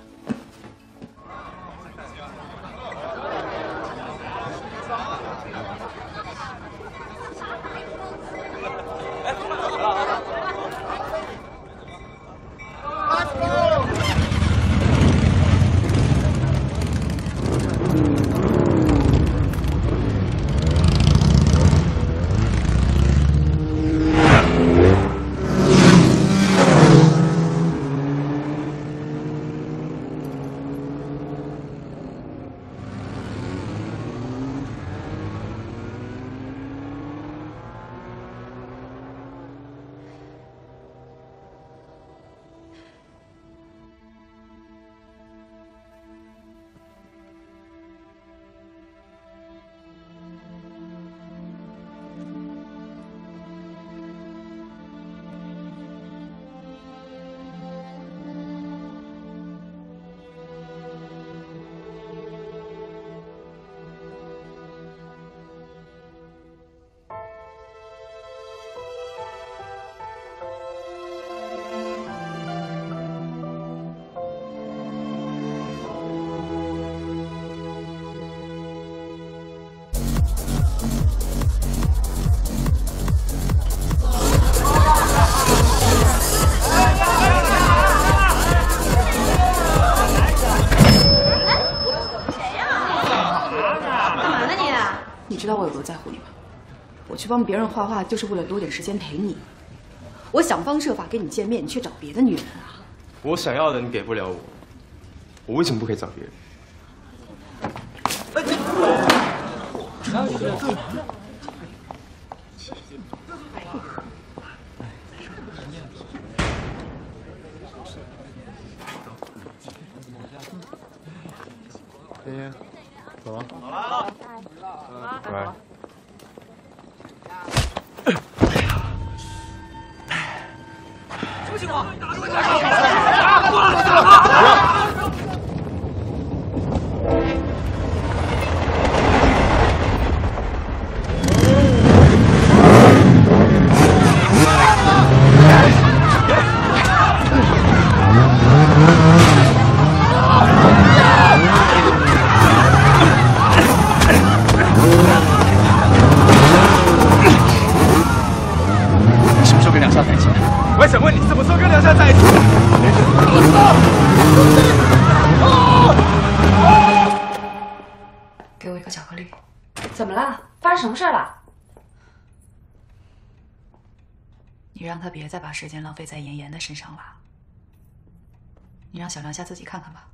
去帮别人画画，就是为了多点时间陪你。我想方设法跟你见面，你却找别的女人啊！我想要的你给不了我，我为什么不可以找别人？天天，走了。好了，来。什况？再把时间浪费在妍妍的身上了。你让小梁夏自己看看吧。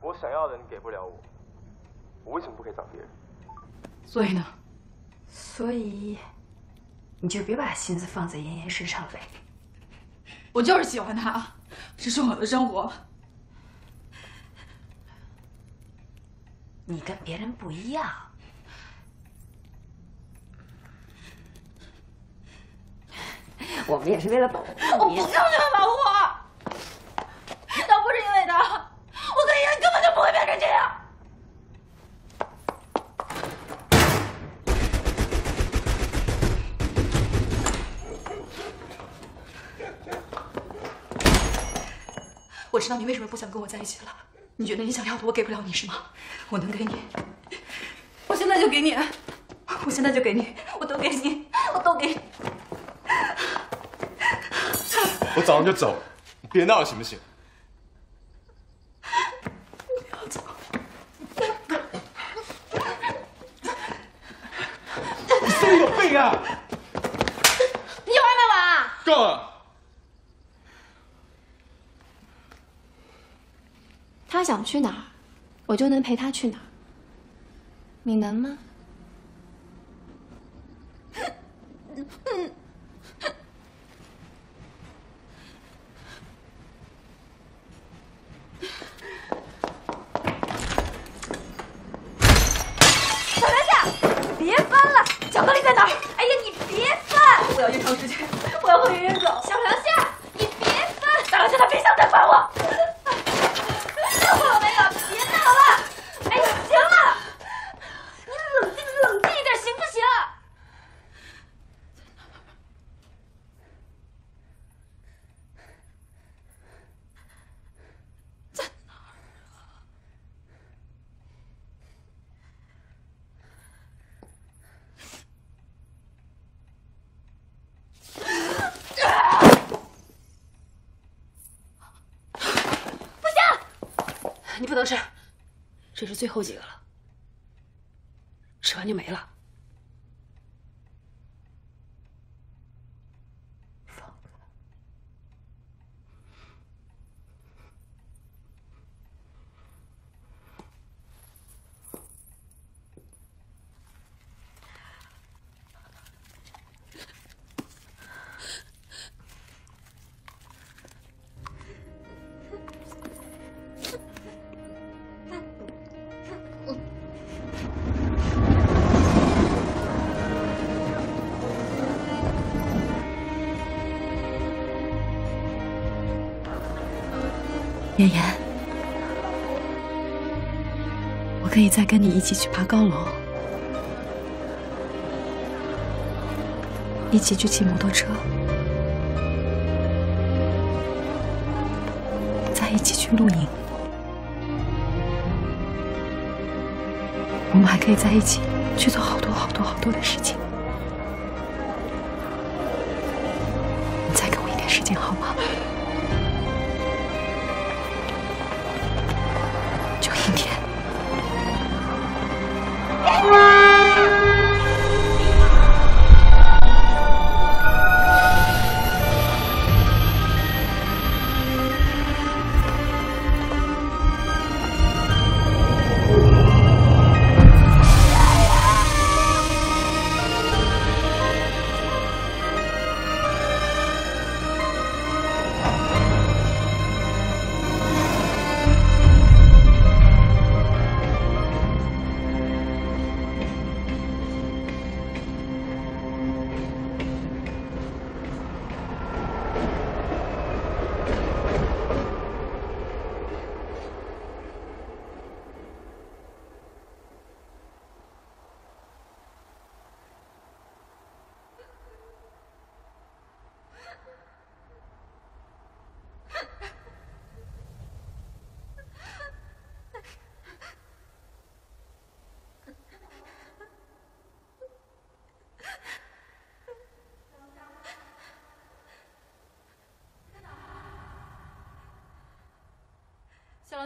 我想要的你给不了我，我为什么不可以找别人？所以呢？所以，你就别把心思放在妍妍身上了呗。我就是喜欢她，这是我的生活。你跟别人不一样。我们也是为了保护你。我不用你们保护我，要不是因为他，我跟妍妍根本就不会变成这样。我知道你为什么不想跟我在一起了，你觉得你想要的我给不了你是吗？我能给你，我现在就给你。我现在就给你，我都给你，我都给你。我早上就走，你别闹了，行不行？不要走！你心里有病啊！你玩没玩啊？够了！他想去哪儿，我就能陪他去哪儿。你能吗？小 梁夏，别翻了！巧克力在哪儿？哎呀，你别翻！我要延长时间，我要和圆圆走。小螃蟹，你别翻！大梁夏，他别想再烦我。闹了没有？别闹了！哎，行了，你冷静冷静一点，行不行？不行，你不能吃，这是最后几个了，吃完就没了。再跟你一起去爬高楼，一起去骑摩托车，再一起去露营。我们还可以在一起去做好多好多好多的事情。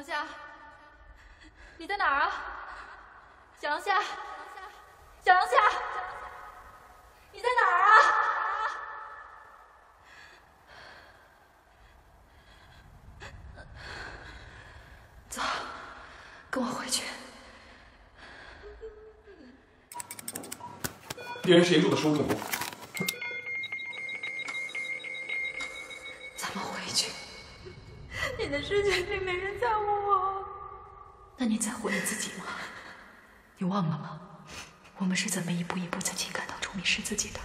小龙虾，你在哪儿啊？小龙虾，小龙虾，你在哪儿啊？走，跟我回去。猎人是严重的收入。咱们回去。你的世界里没人在乎我。那你在乎你自己吗？你忘了吗？我们是怎么一步一步在情感当中迷失自己的？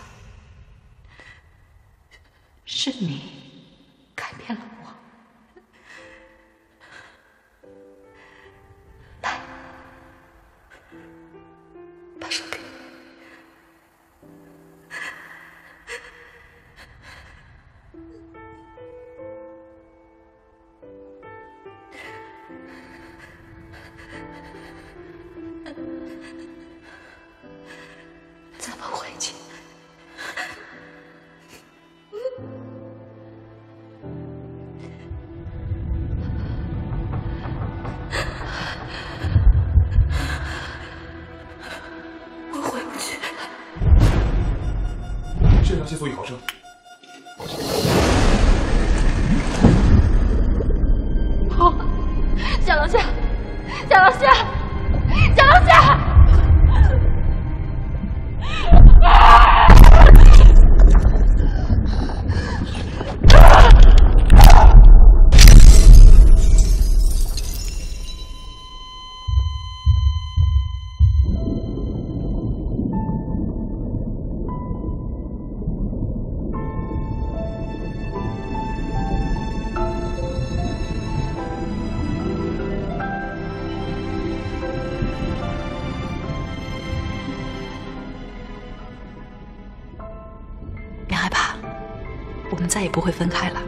不会分开了。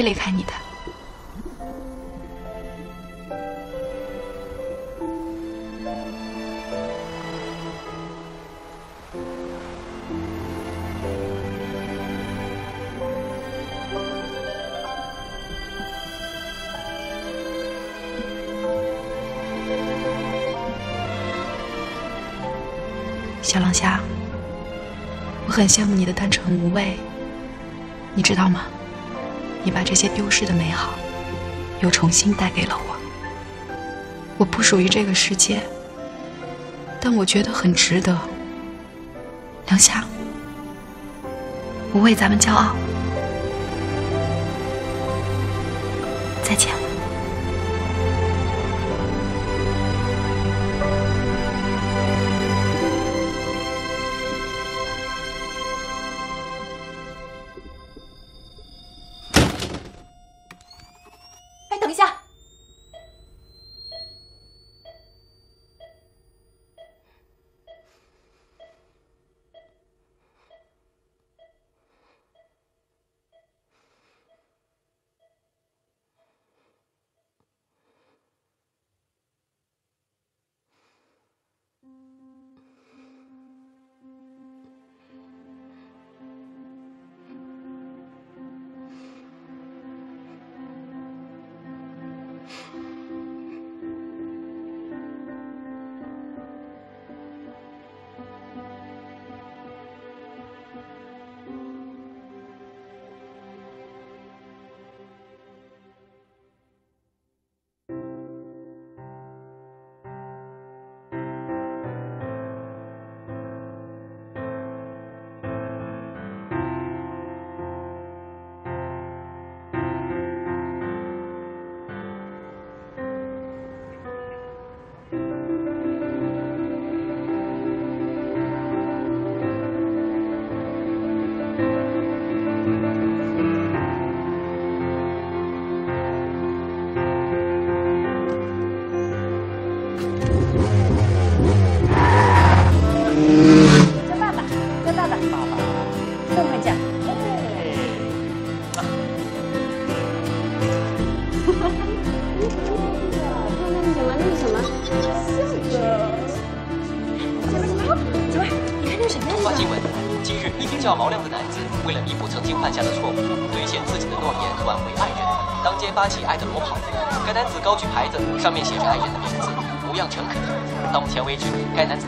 会离开你的。小龙虾我很羡慕你的单纯无畏你知道吗？你把这些丢失的美好又重新带给了我。我不属于这个世界但我觉得很值得。梁夏我为咱们骄傲。再见。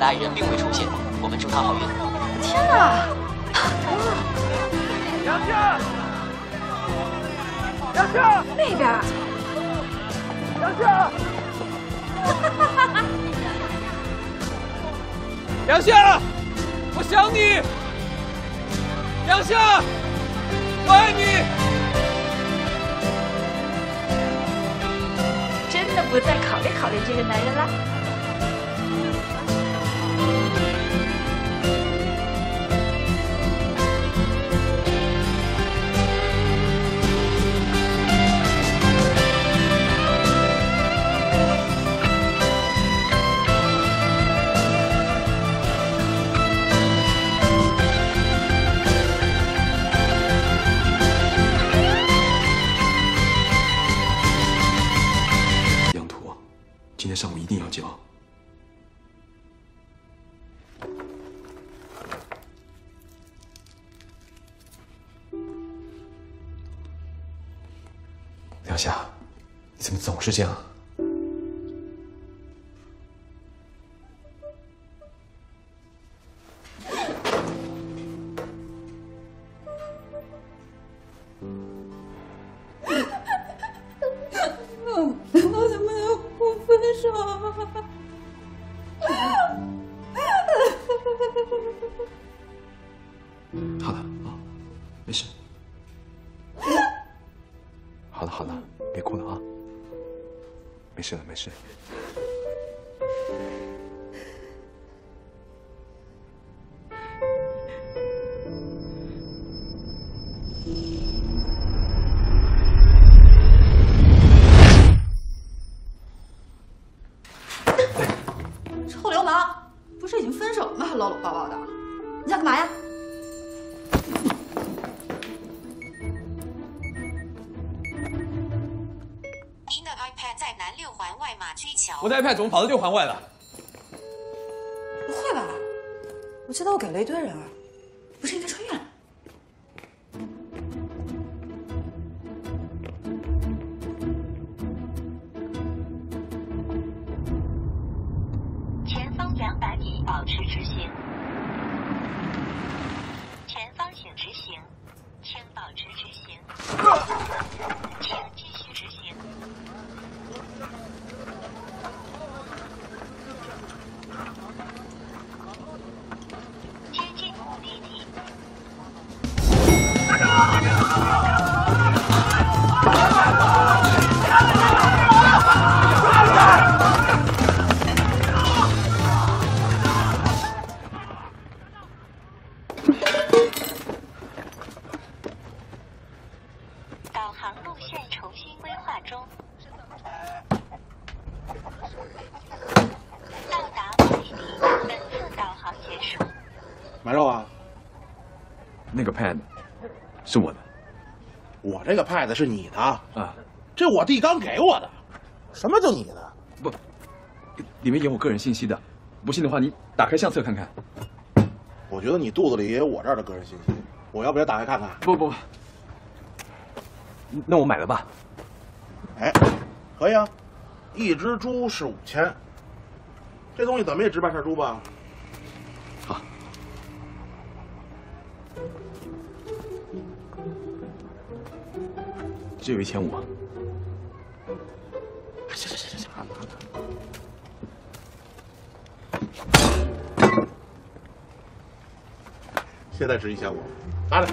Sayo. 怎么跑到六环外了？不会吧？我记得我给了一堆人啊，不是应该穿越了？前方两百米保持直行。前方请直行，请保持直行。请航路线重新规划中。到达目的地，本次导航结束。买肉啊，那个 pad 是我的。我这个 pad 是你的啊，这我弟刚给我的，什么就你的？不，里面有我个人信息的。不信的话，你打开相册看看。我觉得你肚子里也有我这儿的个人信息，我要不要打开看看？不不不，那我买了吧。哎，可以啊，一只猪是五千，这东西怎么也值半扇猪吧？好，这有一千五。行行行行行，拿拿拿。现在值一千五，拿着。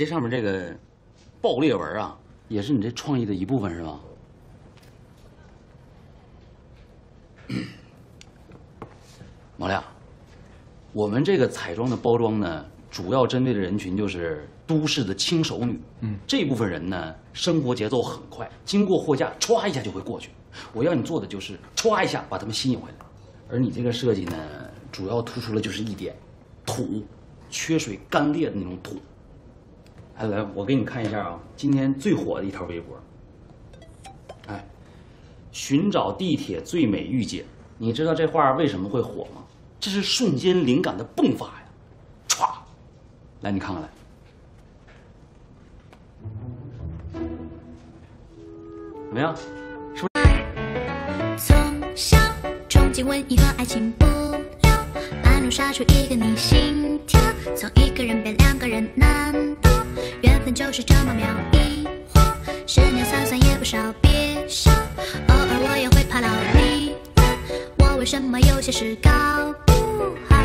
这上面这个爆裂纹啊，也是你这创意的一部分是吧？毛亮，我们这个彩妆的包装呢，主要针对的人群就是都市的轻熟女。嗯，这部分人呢，生活节奏很快，经过货架歘一下就会过去。我要你做的就是歘一下把他们吸引回来。而你这个设计呢，主要突出的就是一点土，缺水干裂的那种土。哎，来，我给你看一下啊，今天最火的一条微博。哎，寻找地铁最美御姐，你知道这话为什么会火吗？这是瞬间灵感的迸发呀！唰，来，你看看来。怎么样？是不是从小憧憬文艺和爱情不了，半路杀出一个你心跳，从一个人变两个人，难道缘分就是这么妙？一晃十年算算也不少，别笑，偶尔我也会怕老。你问我为什么有些事搞不好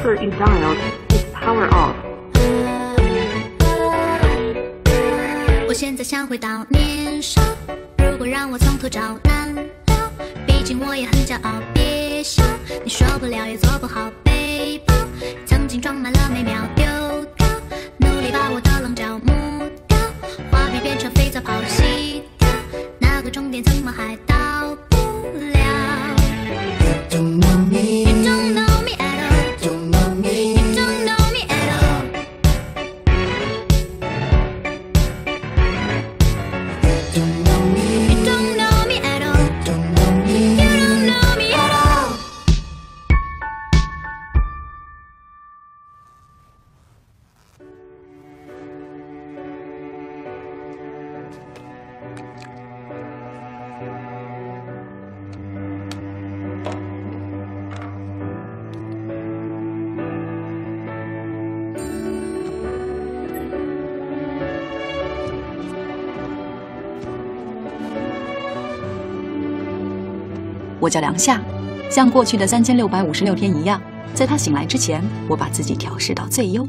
number you dialed is power off. 我现在想回到年少，如果让我从头找难了，毕竟我也很骄傲。别笑，你说不了也做不好背包，曾经装满了美妙丢掉，努力把我的棱角抹掉，画笔变成肥皂泡洗掉，那个终点怎么还到不了叫梁夏，像过去的三千六百五十六天一样，在他醒来之前，我把自己调试到最优。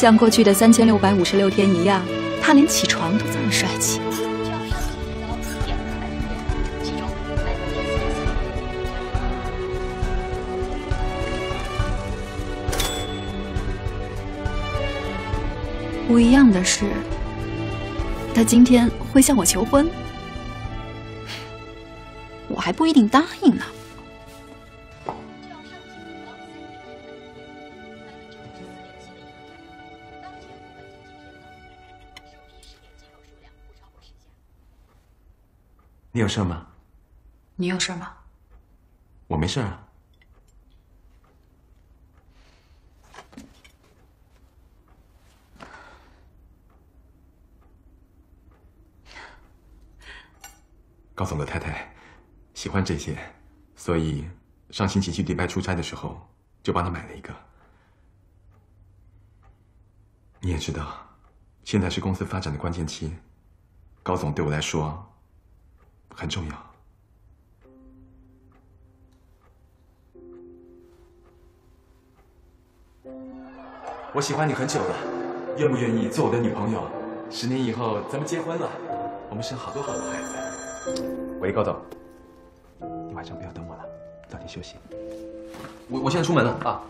像过去的三千六百五十六天一样，他连起床都这么帅气。不一样的是，他今天会向我求婚，我还不一定答应呢。你有事吗？你有事吗？我没事啊。高总的太太喜欢这些，所以上星期去迪拜出差的时候就帮他买了一个。你也知道，现在是公司发展的关键期，高总对我来说很重要。我喜欢你很久了，愿不愿意做我的女朋友？十年以后咱们结婚了，我们生好多好多孩子。喂，高总，你晚上不要等我了，早点休息。我我现在出门了啊。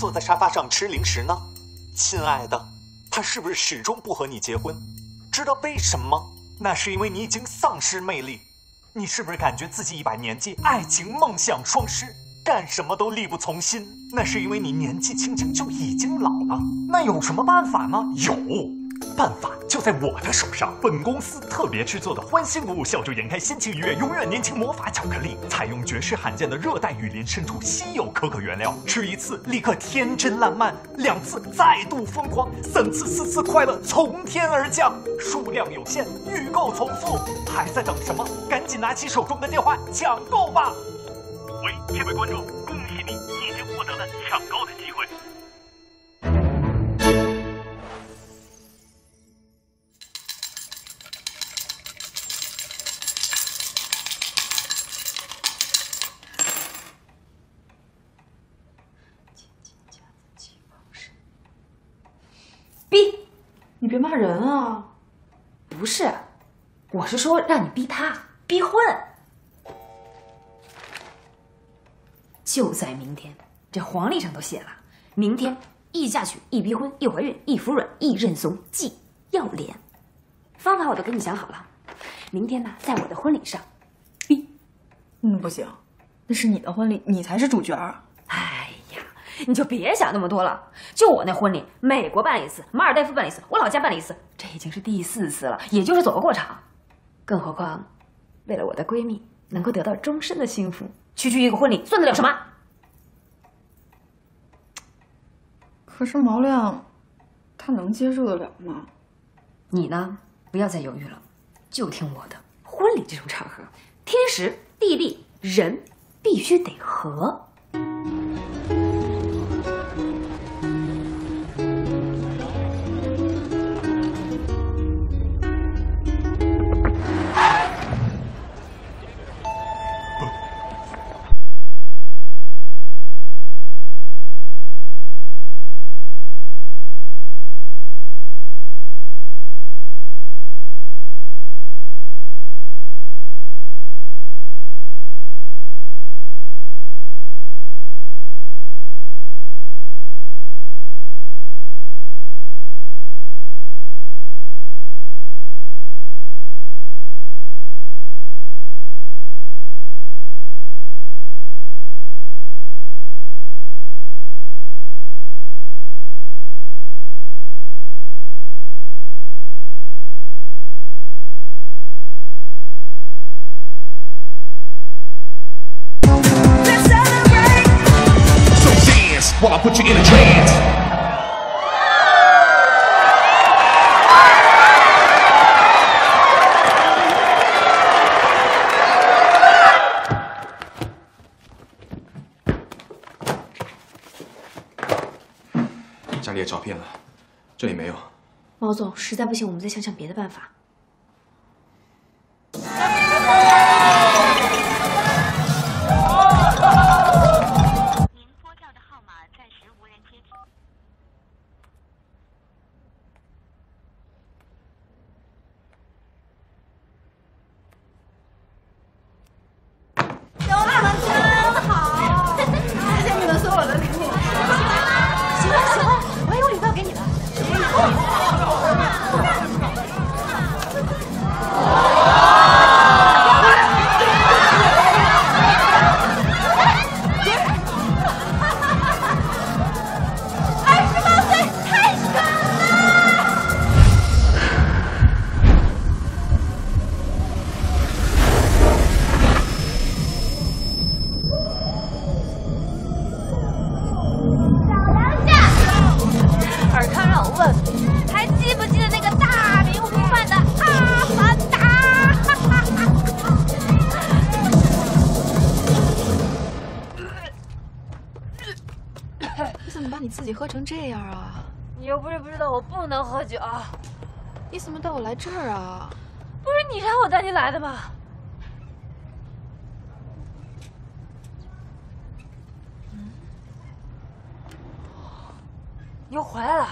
坐在沙发上吃零食呢，亲爱的，他是不是始终不和你结婚？知道为什么吗？那是因为你已经丧失魅力。你是不是感觉自己一把年纪，爱情梦想双失，干什么都力不从心？那是因为你年纪轻轻就已经老了。那有什么办法呢？有。办法就在我的手上。本公司特别制作的欢欣鼓舞、笑逐颜开、心情愉悦、永远年轻魔法巧克力，采用绝世罕见的热带雨林深处稀有可可原料，吃一次立刻天真烂漫，两次再度疯狂，三次四次快乐从天而降。数量有限，预购从速，还在等什么？赶紧拿起手中的电话抢购吧！喂，这位观众，恭喜你，你已经获得了抢购的机会。不是，我是说让你逼他逼婚，就在明天，这黄历上都写了，明天一嫁娶，一逼婚，一怀孕，一服软，一认怂，既要脸。方法我都给你想好了，明天呢，在我的婚礼上逼，嗯，不行，那是你的婚礼，你才是主角。你就别想那么多了。就我那婚礼，美国办了一次，马尔代夫办了一次，我老家办了一次，这已经是第四次了，也就是走个过场。更何况，为了我的闺蜜能够得到终身的幸福，区区一个婚礼算得了什么？可是毛亮，他能接受得了吗？你呢，不要再犹豫了，就听我的。婚礼这种场合，天时地利人必须得合。Put you in a trance. 家里的照片了，这里没有。毛总，实在不行，我们再想想别的办法。你又回来了？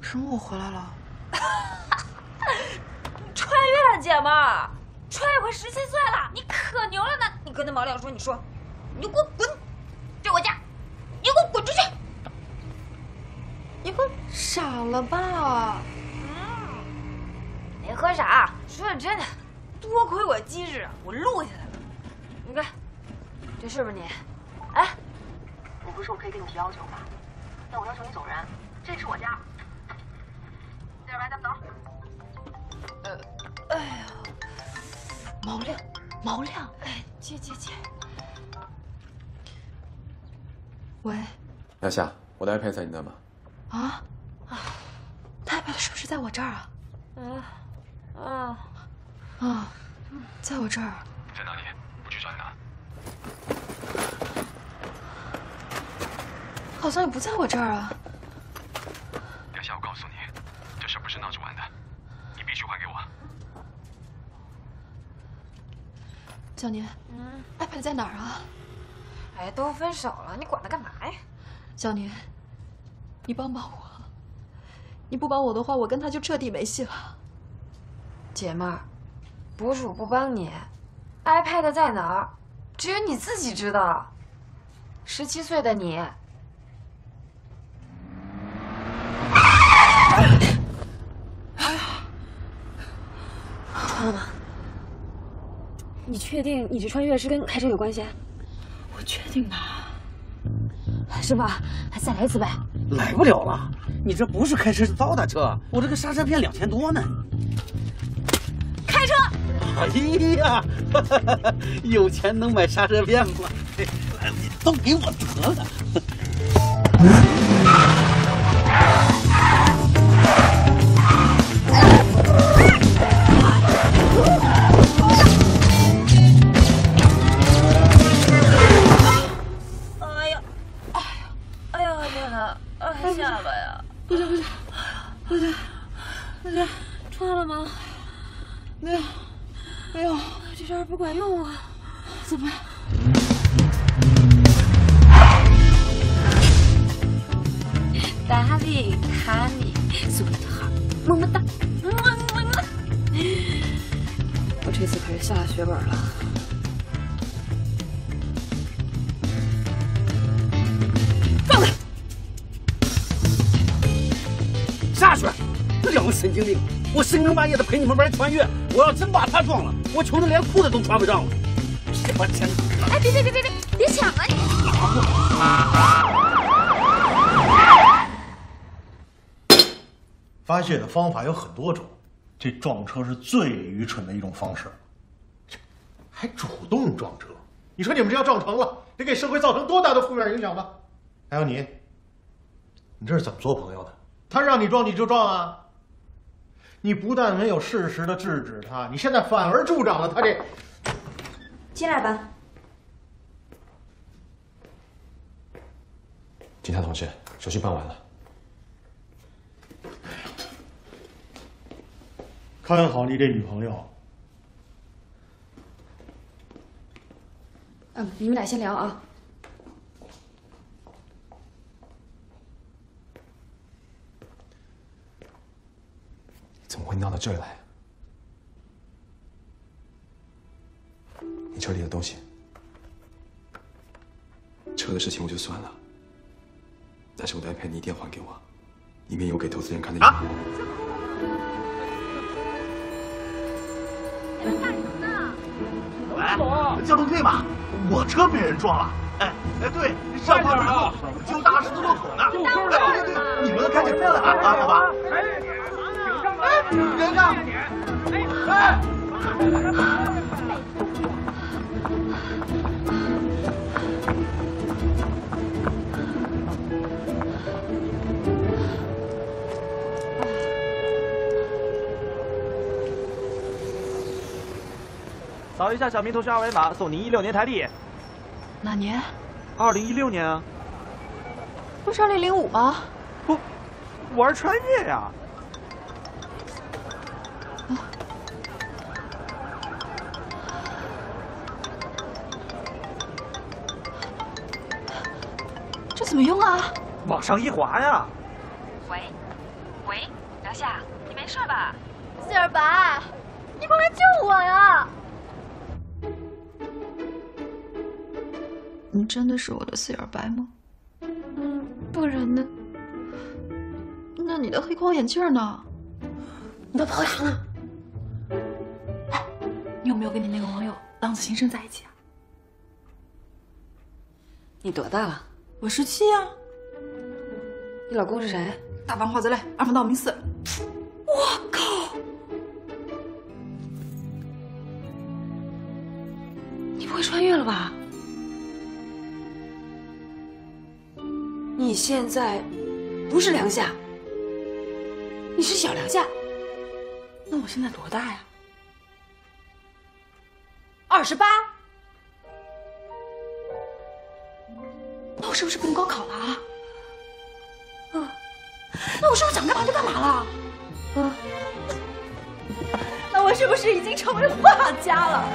什么？我回来了？穿越了，姐们儿，穿越快十七岁了，你可牛了呢！你跟那毛亮说，你说，你给我滚，这我家，你给我滚出去！你不傻了吧？没喝傻，说的真的，多亏我机智，我录下来了。你看，这是不是你？哎，你不是说我可以跟你提要求吗？那我要求你走人，这是我家。接着来，咱们走。呃，哎呀，毛亮，毛亮，哎，接接接。喂，亚夏，我的 iPad 在你那吗？啊啊，他 iPad 是不是在我这儿啊？啊，啊啊，在我这儿。在哪里？我去找你拿。好像也不在我这儿啊。等下，我告诉你，这事不是闹着玩的，你必须还给我。小年，嗯，iPad 在哪儿啊？哎，都分手了，你管他干嘛呀？小年，你帮帮我，你不帮我的话，我跟他就彻底没戏了。姐妹儿，不是我不帮你，iPad 在哪儿，只有你自己知道。十七岁的你，穿了吗？你确定你这穿越是跟开车有关系？我确定的。师傅，再来一次呗。来不了了，你这不是开车是糟蹋车，我这个刹车片两千多呢。开车！哎呀，有钱能买刹车片吗？你都给我得了。把他撞了，我穷的连裤子都穿不上了。我天！哎，别别别别别，别抢啊你！发泄的方法有很多种，这撞车是最愚蠢的一种方式。还主动撞车，你说你们这要撞成了，得给社会造成多大的负面影响吧？还有你，你这是怎么做朋友的？他让你撞你就撞啊！你不但没有适时的制止他，你现在反而助长了他这。进来吧。警察同志，手续办完了。看好你这女朋友。嗯，你们俩先聊啊。么会闹到这儿来？你车里的东西，车的事情我就算了，但是我的 iPad 你一定要还给我，里面有给投资人看的影片。喂，交通队吗？我车被人撞了。哎哎，对，上八路口就大十字路口呢。对对对，你们看见没有啊？啊，好吧。哎，哎人呢？哎。扫一下小明同学二维码，送您一六年台历。哪年？二零一六年啊。不是二零零五吗？不，玩穿越呀。怎么用啊？往上一滑呀。喂，喂，梁夏，你没事吧？四儿白，你快来救我呀！你真的是我的四眼白吗？嗯，不然呢？那你的黑框眼镜呢？你的跑啥呢？哎，你有没有跟你那个网友浪子心声在一起啊？你多大了？我十七呀。你老公是谁？大房华泽类，二房道明寺。我靠！你不会穿越了吧？你现在不是梁夏，你是小梁夏。那我现在多大呀？二十八。是不是不能高考了啊？啊。那我是不是想干嘛就干嘛了？啊。那我是不是已经成为画家了？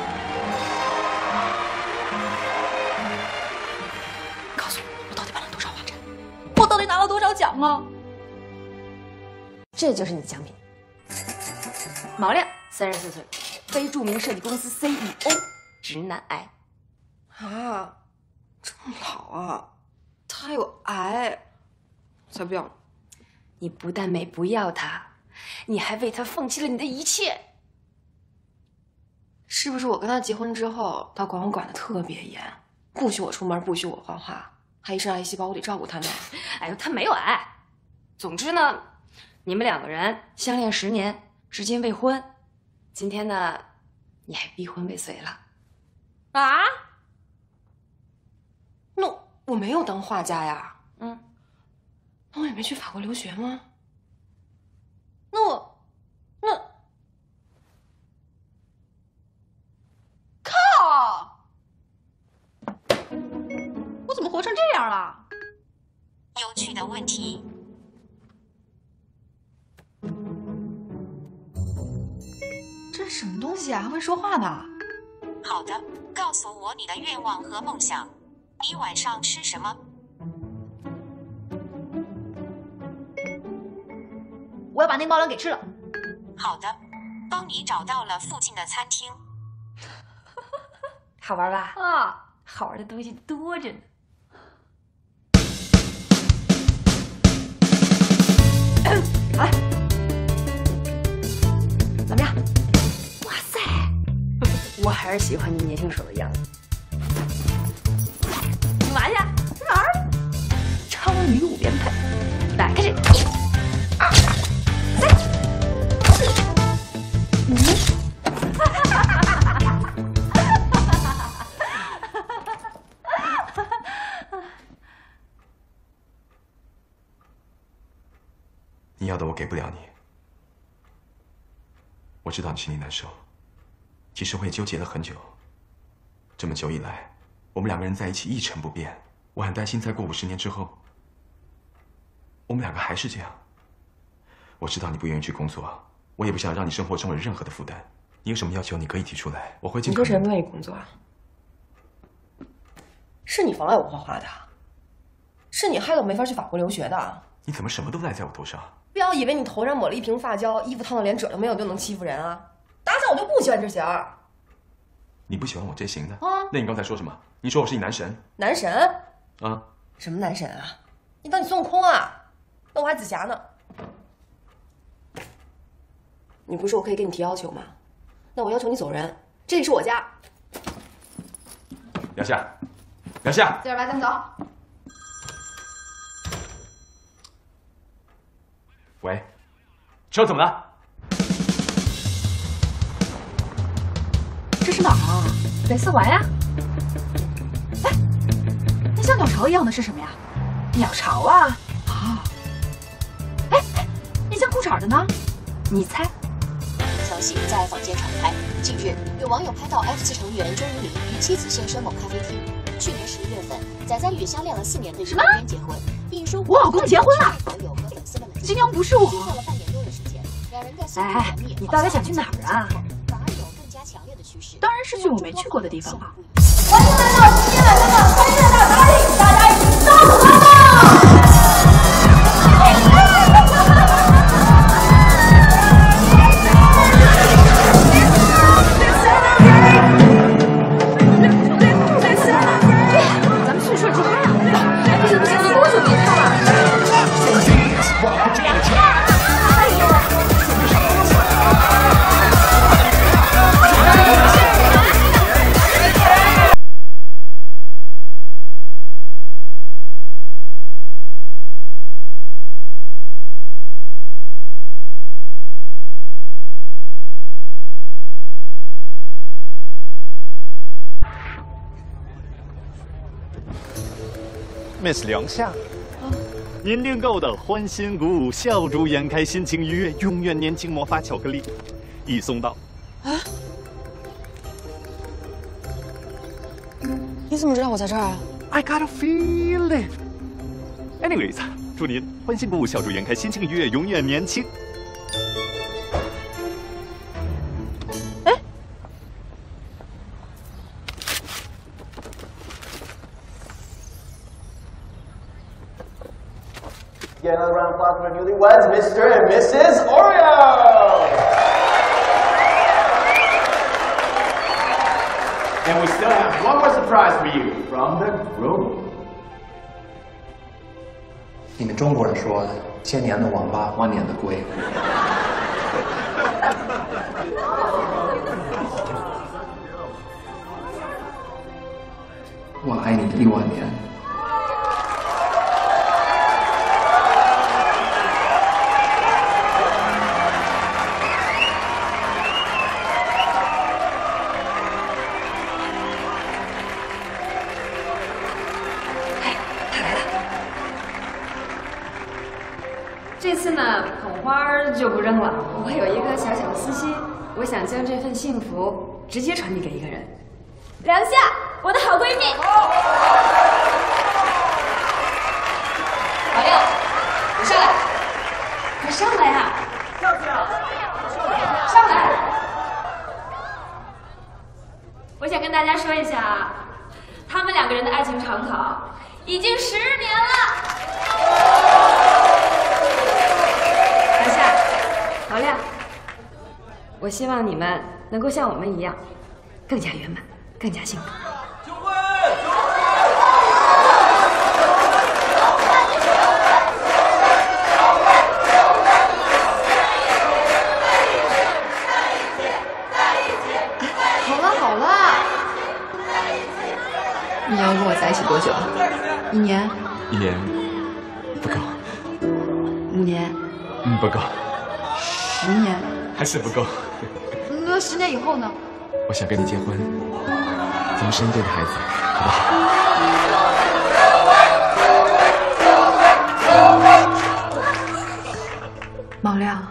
告诉我，我到底办了多少画展？我到底拿了多少奖啊？这就是你的奖品。毛亮，三十四岁，非著名设计公司 CEO，直男癌。啊，这么老啊？他有癌，才不要！你不但没不要他，你还为他放弃了你的一切。是不是我跟他结婚之后，他管我管的特别严，不许我出门，不许我画画，还一身癌细胞，我得照顾他呢。哎呦，他没有癌。总之呢，你们两个人相恋十年，至今未婚。今天呢，你还逼婚未遂了。啊？那我没有当画家呀。嗯。那我也没去法国留学吗？那我，那，靠！我怎么活成这样了？有趣的问题。这是什么东西啊？还会说话呢？好的，告诉我你的愿望和梦想。你晚上吃什么？我要把那猫粮给吃了。好的，帮你找到了附近的餐厅。好玩吧？啊，好玩的东西多着呢。来，怎么样？哇塞，我还是喜欢你年轻时候的样子。女五连拍，来开始。一二三四五。你要的我给不了你，我知道你心里难受。其实我也纠结了很久。这么久以来，我们两个人在一起一成不变，我很担心再过五十年之后，我们两个还是这样。我知道你不愿意去工作，我也不想让你生活中有任何的负担。你有什么要求，你可以提出来，我会尽可能。你说谁不愿意工作啊？是你妨碍我画画的，是你害得我没法去法国留学的。你怎么什么都赖在我头上？不要以为你头上抹了一瓶发胶，衣服烫的连褶都没有就能欺负人啊！打小我就不喜欢这型儿。你不喜欢我这型的啊？那你刚才说什么？你说我是你男神？男神？啊？什么男神啊？你当你孙悟空啊？那我还紫霞呢。你不是说我可以跟你提要求吗？那我要求你走人，这里是我家。梁夏，梁夏，四儿白，咱们走。喂，车怎么了？这是哪儿啊？北四环呀。哎，那像鸟巢一样的是什么呀？鸟巢啊！啊！那像裤衩的呢？你猜？消息在坊间传开，近日有网友拍到 F 四成员钟如林与妻子现身某咖啡厅。去年十一月份，仔仔与相恋了四年的日本人结婚，并说我老公结婚了好友和粉丝们的新娘不是我了半年多的时间，两人在哎哎，你到底想去哪儿啊？反而有更加强烈的趋势。当然是去我没去过的地方了。，Miss 梁夏，您订购的欢欣鼓舞、笑逐颜开、心情愉悦、永远年轻魔法巧克力已送到。啊你怎么知道我在这儿啊？I got a feeling. Anyways，祝您欢欣鼓舞、笑逐颜开、心情愉悦、永远年轻。Get another round of applause for our newlyweds, Mr. and Mrs. Oreo! And we still have one more surprise for you from the groom. 你们中国人说的“千年的王八，万年的龟”。我爱你一万年。 份幸福直接传递给一个人。梁夏，我的好闺蜜。老六，你上来，快上来呀！上来！我想跟大家说一下啊，他们两个人的爱情长跑已经十年了。梁夏，老亮，我希望你们能够像我们一样，更加圆满，更加幸福。好了好了，你要跟我在一起多久？一年、一年不够，五年、嗯，不够，十年？还是不够。那十年以后呢？我想跟你结婚，咱们生一对的孩子，好不好？毛亮，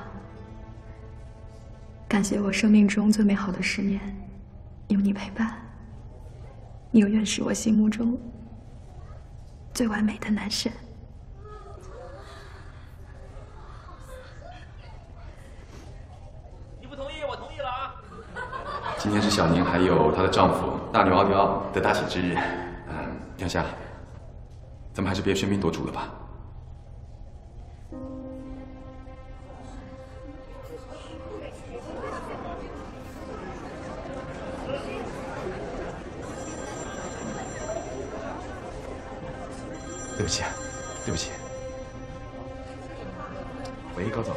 感谢我生命中最美好的十年，有你陪伴。你永远是我心目中最完美的男神。你不同意，我同意了啊！今天是小宁还有她的丈夫大牛奥迪奥的大喜之日。嗯，梁夏，咱们还是别喧宾夺主了吧。对不起，对不起。喂，高总。